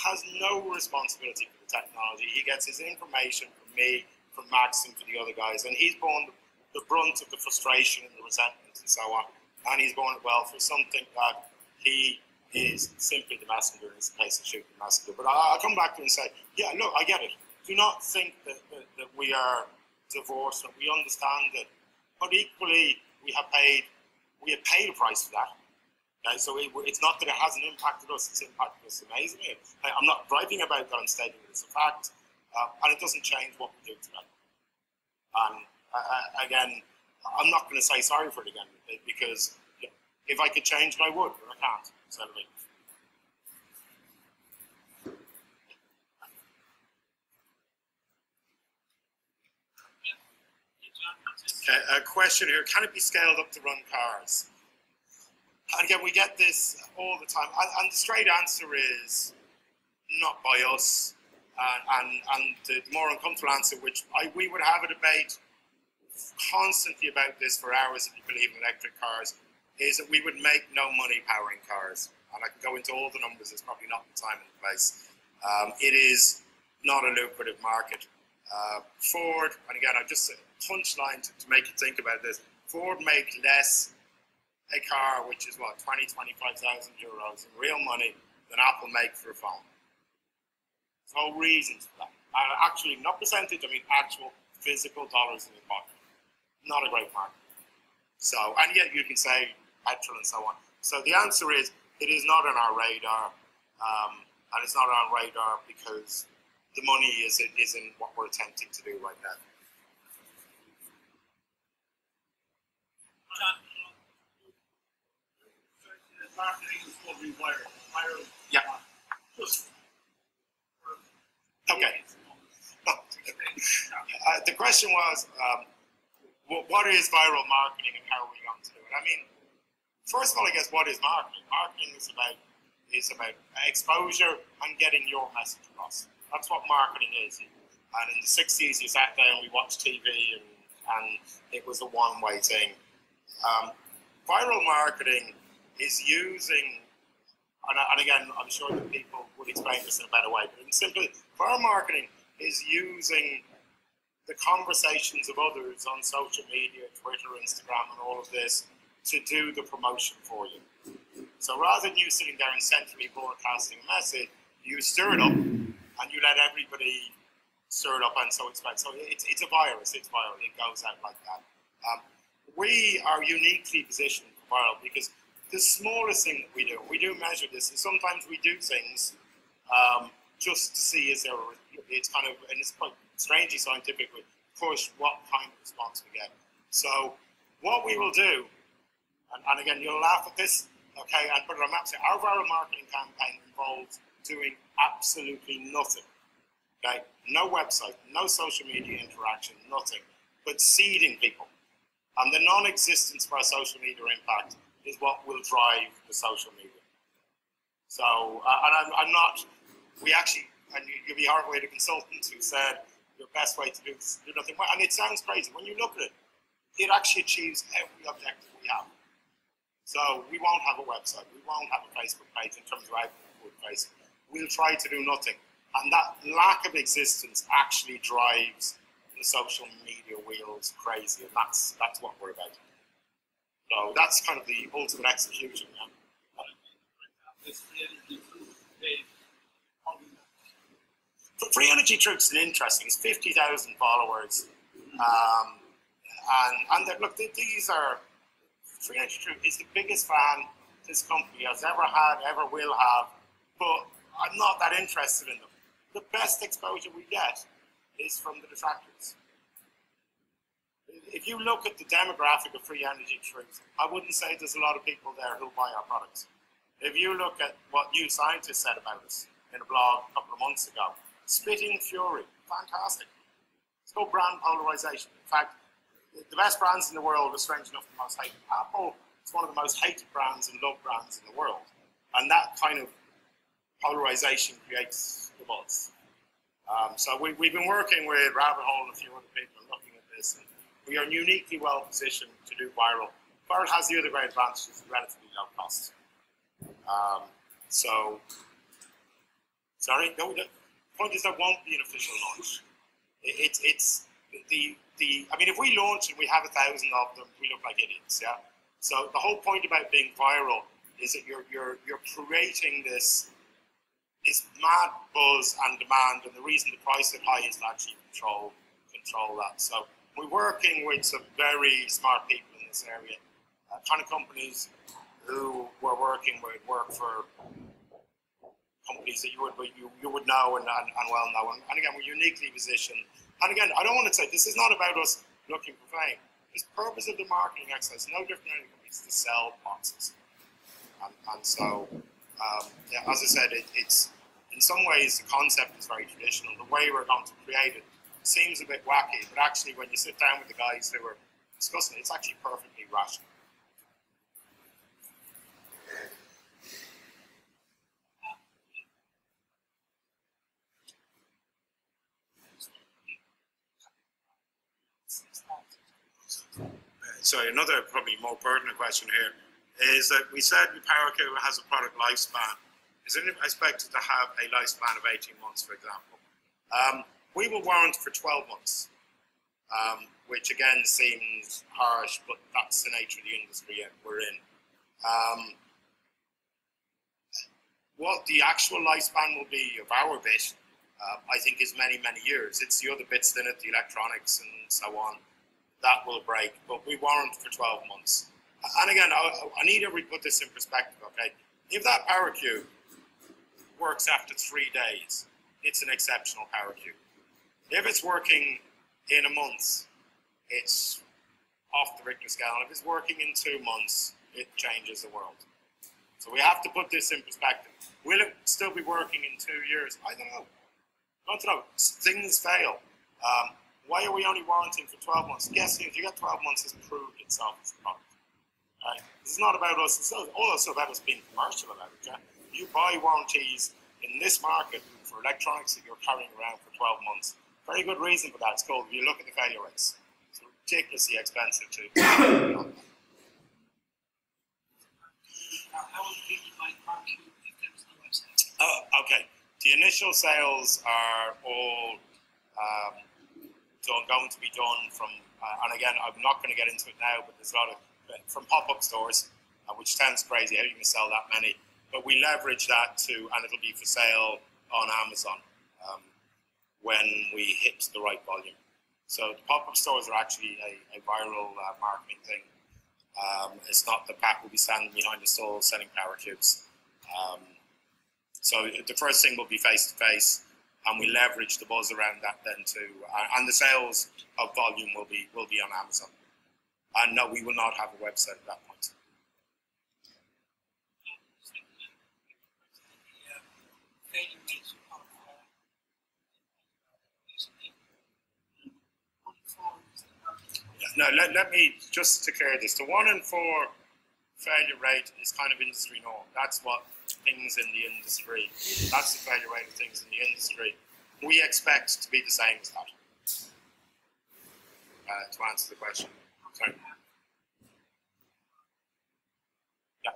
has no responsibility for the technology. He gets his information from me, from Max, and from the other guys, and he's borne the brunt of the frustration and the resentment and so on. And he's borne it well for something that he is simply the messenger in this case of shooting the messenger. But I'll come back to it and say, yeah, look, I get it. Do not think that, that, that we are divorced and we understand it. But equally, we have paid we have paid a price for that. Okay, so it, it's not that it hasn't impacted us; it's impacted us amazingly. I'm not griping about that; I'm stating it as a fact, uh, and it doesn't change what we do today. And uh, again, I'm not going to say sorry for it again because if I could change it, I would, but I can't. Okay, a question here, can it be scaled up to run cars? And again, we get this all the time. And, and the straight answer is not by us. And, and, and the more uncomfortable answer, which I, we would have a debate constantly about this for hours if you believe in electric cars, is that we would make no money powering cars. And I can go into all the numbers, it's probably not the time and the place. Um, it is not a lucrative market. Uh, Ford, and again, I just a punchline to, to make you think about this. Ford make less a car, which is what, 20, 25,000 euros in real money than Apple make for a phone. There's no reasons for that. Uh, actually, not percentage, I mean actual physical dollars in the pocket. Not a great market. So, and yet you can say petrol and so on. So the answer is it is not on our radar, um, and it's not on our radar because the money is, isn't what we're attempting to do right now. Yeah. Okay. Uh, the question was, um, what is viral marketing and how are we going to do it? I mean, first of all, I guess what is marketing? Marketing is about is about exposure and getting your message across. That's what marketing is. And in the 60s, you sat down, we watched TV, and, and it was a one-way thing. Um, viral marketing is using, and, and, again, I'm sure that people would explain this in a better way, but simply, viral marketing is using the conversations of others on social media, Twitter, Instagram, and all of this to do the promotion for you. So rather than you sitting there and centrally broadcasting a message, you stir it up and you let everybody stir it up and so it's like so it's, it's a virus, it's viral, it goes out like that. Um, we are uniquely positioned for viral because the smallest thing that we do, we do measure this, and sometimes we do things um, just to see is there. It's kind of and it's quite strangely scientific. We push what kind of response we get. So what we will do, and, and again you'll laugh at this, okay? And but I'm saying our viral marketing campaign involves doing absolutely nothing. Okay, no website, no social media interaction, nothing, but seeding people. And the non-existence of our social media impact is what will drive the social media. So, uh, and I'm, I'm, not, we actually, and you, you'll be hard way the consultant who said your best way to do do nothing. And it sounds crazy. When you look at it, it actually achieves every objective we have. So we won't have a website, we won't have a Facebook page in terms of outward facing. We'll try to do nothing. And that lack of existence actually drives the social media wheels crazy, and that's that's what we're about. So that's kind of the ultimate execution. Yeah? Free Energy Truth is interesting. It's 50,000 followers. Um, and and look, these are, Free Energy Truth is the biggest fan this company has ever had, ever will have. But I'm not that interested in them. The best exposure we get is from the detractors. If you look at the demographic of free energy truth, I wouldn't say there's a lot of people there who buy our products. If you look at what New Scientist said about us in a blog a couple of months ago, spitting fury, fantastic. It's no brand polarization. In fact, the best brands in the world are strange enough the most hated. Apple is one of the most hated brands and loved brands in the world. And that kind of polarization creates the buzz. Um, so we, we've been working with Rabbit Hole and a few other people looking at this, and we are uniquely well positioned to do viral. Viral has the other great advantage is relatively low cost. Um, so, sorry, no, the point is there won't be an official launch. It, it, it's the the. I mean, if we launch and we have a thousand of them, we look like idiots. Yeah. So the whole point about being viral is that you're you're you're creating this this mad buzz and demand, and the reason the price is high is to actually control control that. So we're working with some very smart people in this area, uh, kind of companies who we're working with work for companies that you would you, you would know and, and, and well know. And, and, again, we're uniquely positioned. And again, I don't want to say this is not about us looking for fame. The purpose of the marketing exercise is no different than companies to sell boxes. And, and so, um, yeah, as I said, it, it's in some ways the concept is very traditional. The way we're going to create it seems a bit wacky, but actually, when you sit down with the guys who are discussing it, it's actually perfectly rational. Sorry, another probably more pertinent question here is that we said Power Cube has a product lifespan. Is it expected to have a lifespan of 18 months, for example? Um, we will warrant for 12 months, um, which again seems harsh, but that's the nature of the industry we're in. Um, what the actual lifespan will be of our bit, uh, I think, is many, many years. It's the other bits in it, the electronics and so on, that will break, but we warrant for 12 months. And again, I, I need to put this in perspective, okay? If that power PowerQ works after three days, it's an exceptional power PowerQ. If it's working in a month, it's off the Richter scale. And if it's working in two months, it changes the world. So we have to put this in perspective. Will it still be working in two years? I don't know. I don't know. Things fail. Um, why are we only warranting for 12 months? Guess if you got 12 months, it's proved itself as a product. Right? This is not about us. It's also about us being commercial about it. You buy warranties in this market for electronics that you're carrying around for 12 months very good reason for that. It's called, you look at the failure rates, it's ridiculously expensive to. Oh, okay. The initial sales are all um, done, going to be done from, uh, and again, I'm not going to get into it now, but there's a lot of from pop-up stores, uh, which sounds crazy. How you can sell that many? But we leverage that to, and it'll be for sale on Amazon. Um, when we hit the right volume. So the pop-up stores are actually a, a viral uh, marketing thing. Um, it's not that Pat will be standing behind the stall selling power cubes. Um, so the first thing will be face to face, and we leverage the buzz around that then too. Uh, and the sales of volume will be will be on Amazon. And no, we will not have a website at that point. No, let, let me just clear this. The one in four failure rate is kind of industry norm. That's what things in the industry. That's the failure rate of things in the industry. We expect to be the same as that. Uh, to answer the question. Sorry. Yeah.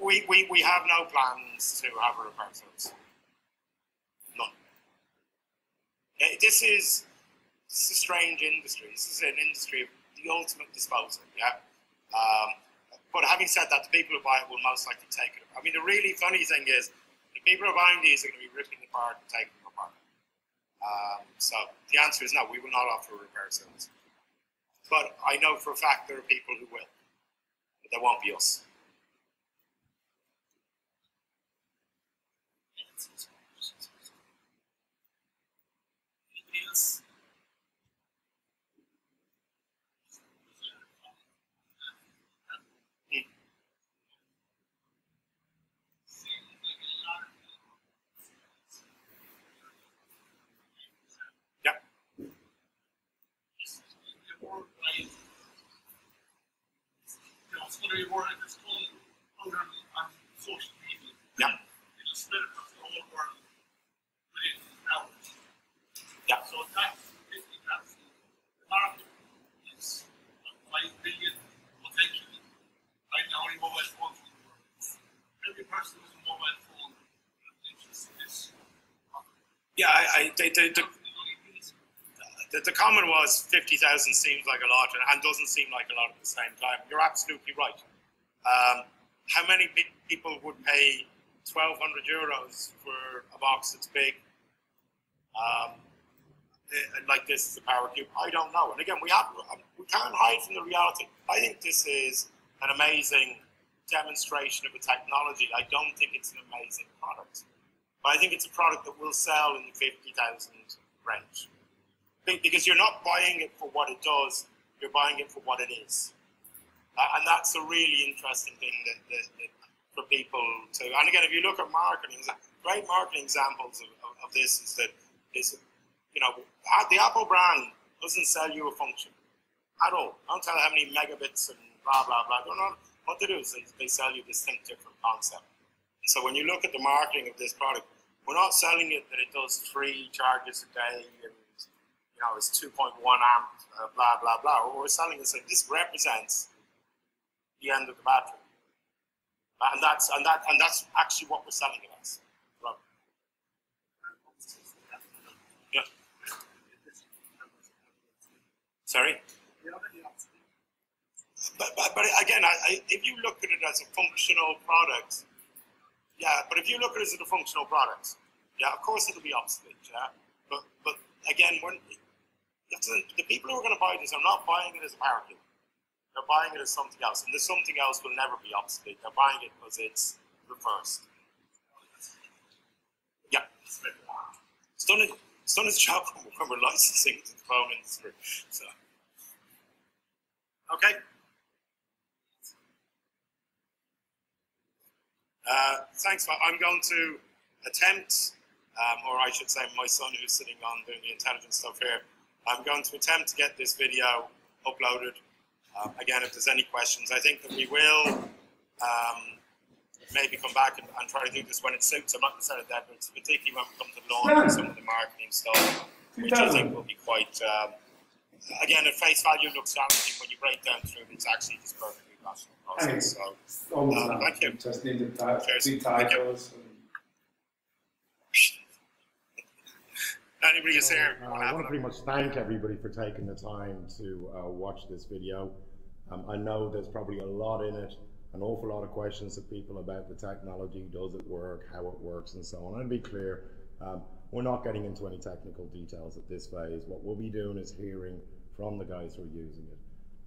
We, we, we have no plans to have a repair service. None. This is, this is a strange industry. This is an industry the ultimate disposal, yeah? Um, but having said that, the people who buy it will most likely take it. I mean, the really funny thing is, the people who are buying these are going to be ripping them apart and taking them apart. Um, so the answer is no, we will not offer repair service. But I know for a fact there are people who will. But they won't be us. Anybody else? Yep. Somebody were at this whole program on social media. Yep. It just spread across the whole world within hours. Yep. So that's fifty thousand. The market is five billion potentially. Right now, only mobile phones in the world. Every person with a mobile phone is interested in this. Yeah, I, I, they, they, the, the, the comment was 50,000 seems like a lot and, doesn't seem like a lot at the same time. You're absolutely right. Um, how many pe- people would pay 1,200 euros for a box that's big? Um, eh, like this is a power cube. I don't know. And again, we have we can't hide from the reality. I think this is an amazing demonstration of a technology. I don't think it's an amazing product, but I think it's a product that will sell in the fifty thousand range. Be- Because you're not buying it for what it does, you're buying it for what it is, Uh, and that's a really interesting thing that, that, that for people to. And again, if you look at marketing, great marketing examples of, of, of this is that is you know the Apple brand doesn't sell you a function at all. Don't tell how many megabits and blah blah blah. They're not, what they do is they, they sell you distinct different concept. So when you look at the marketing of this product, we're not selling it that it does three charges a day and know it's 2.1 amp, uh, blah blah blah. What we're selling is that this represents the end of the battery, and that's and that and that's actually what we're selling it as. Sorry. But, but, but again, I, I, if you look at it as a functional product, yeah. But if you look at it as a functional product, yeah, of course it'll be obsolete, yeah. But but again, when the, the people who are going to buy this are not buying it as a cube. They're buying it as something else, and the something else will never be obsolete. They're buying it because it's first. Yeah. It's done, it, it's done its job when we're licensing to the phone industry. So. Okay. Uh, thanks. I'm going to attempt, um, or I should say, my son who's sitting on doing the intelligence stuff here. I'm going to attempt to get this video uploaded. Um, again, if there's any questions, I think that we will um, maybe come back and, and try to do this when it suits. I'm not going to set that, but particularly when we come to launch and some of the marketing stuff, which I think will be quite. Um, again, at face value, looks challenging. When you break down through it's actually just perfectly rational process. So, Um, thank you. Just needed ti- Cheers. Thank you. Anybody is here? Uh, I want to pretty much thank everybody for taking the time to uh, watch this video. Um, I know there's probably a lot in it, an awful lot of questions to people about the technology, does it work, how it works, and so on. And to be clear, um, we're not getting into any technical details at this phase. What we'll be doing is hearing from the guys who are using it.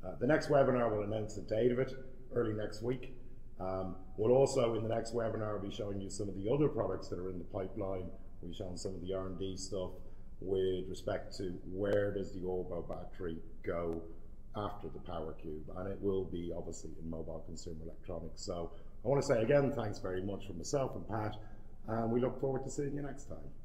Uh, the next webinar will announce the date of it early next week. Um, we'll also, in the next webinar, be showing you some of the other products that are in the pipeline. We'll be showing some of the R&D stuff with respect to where does the Orbo battery go after the Power Cube, and it will be obviously in mobile consumer electronics. So I want to say again, thanks very much from myself and Pat, and we look forward to seeing you next time.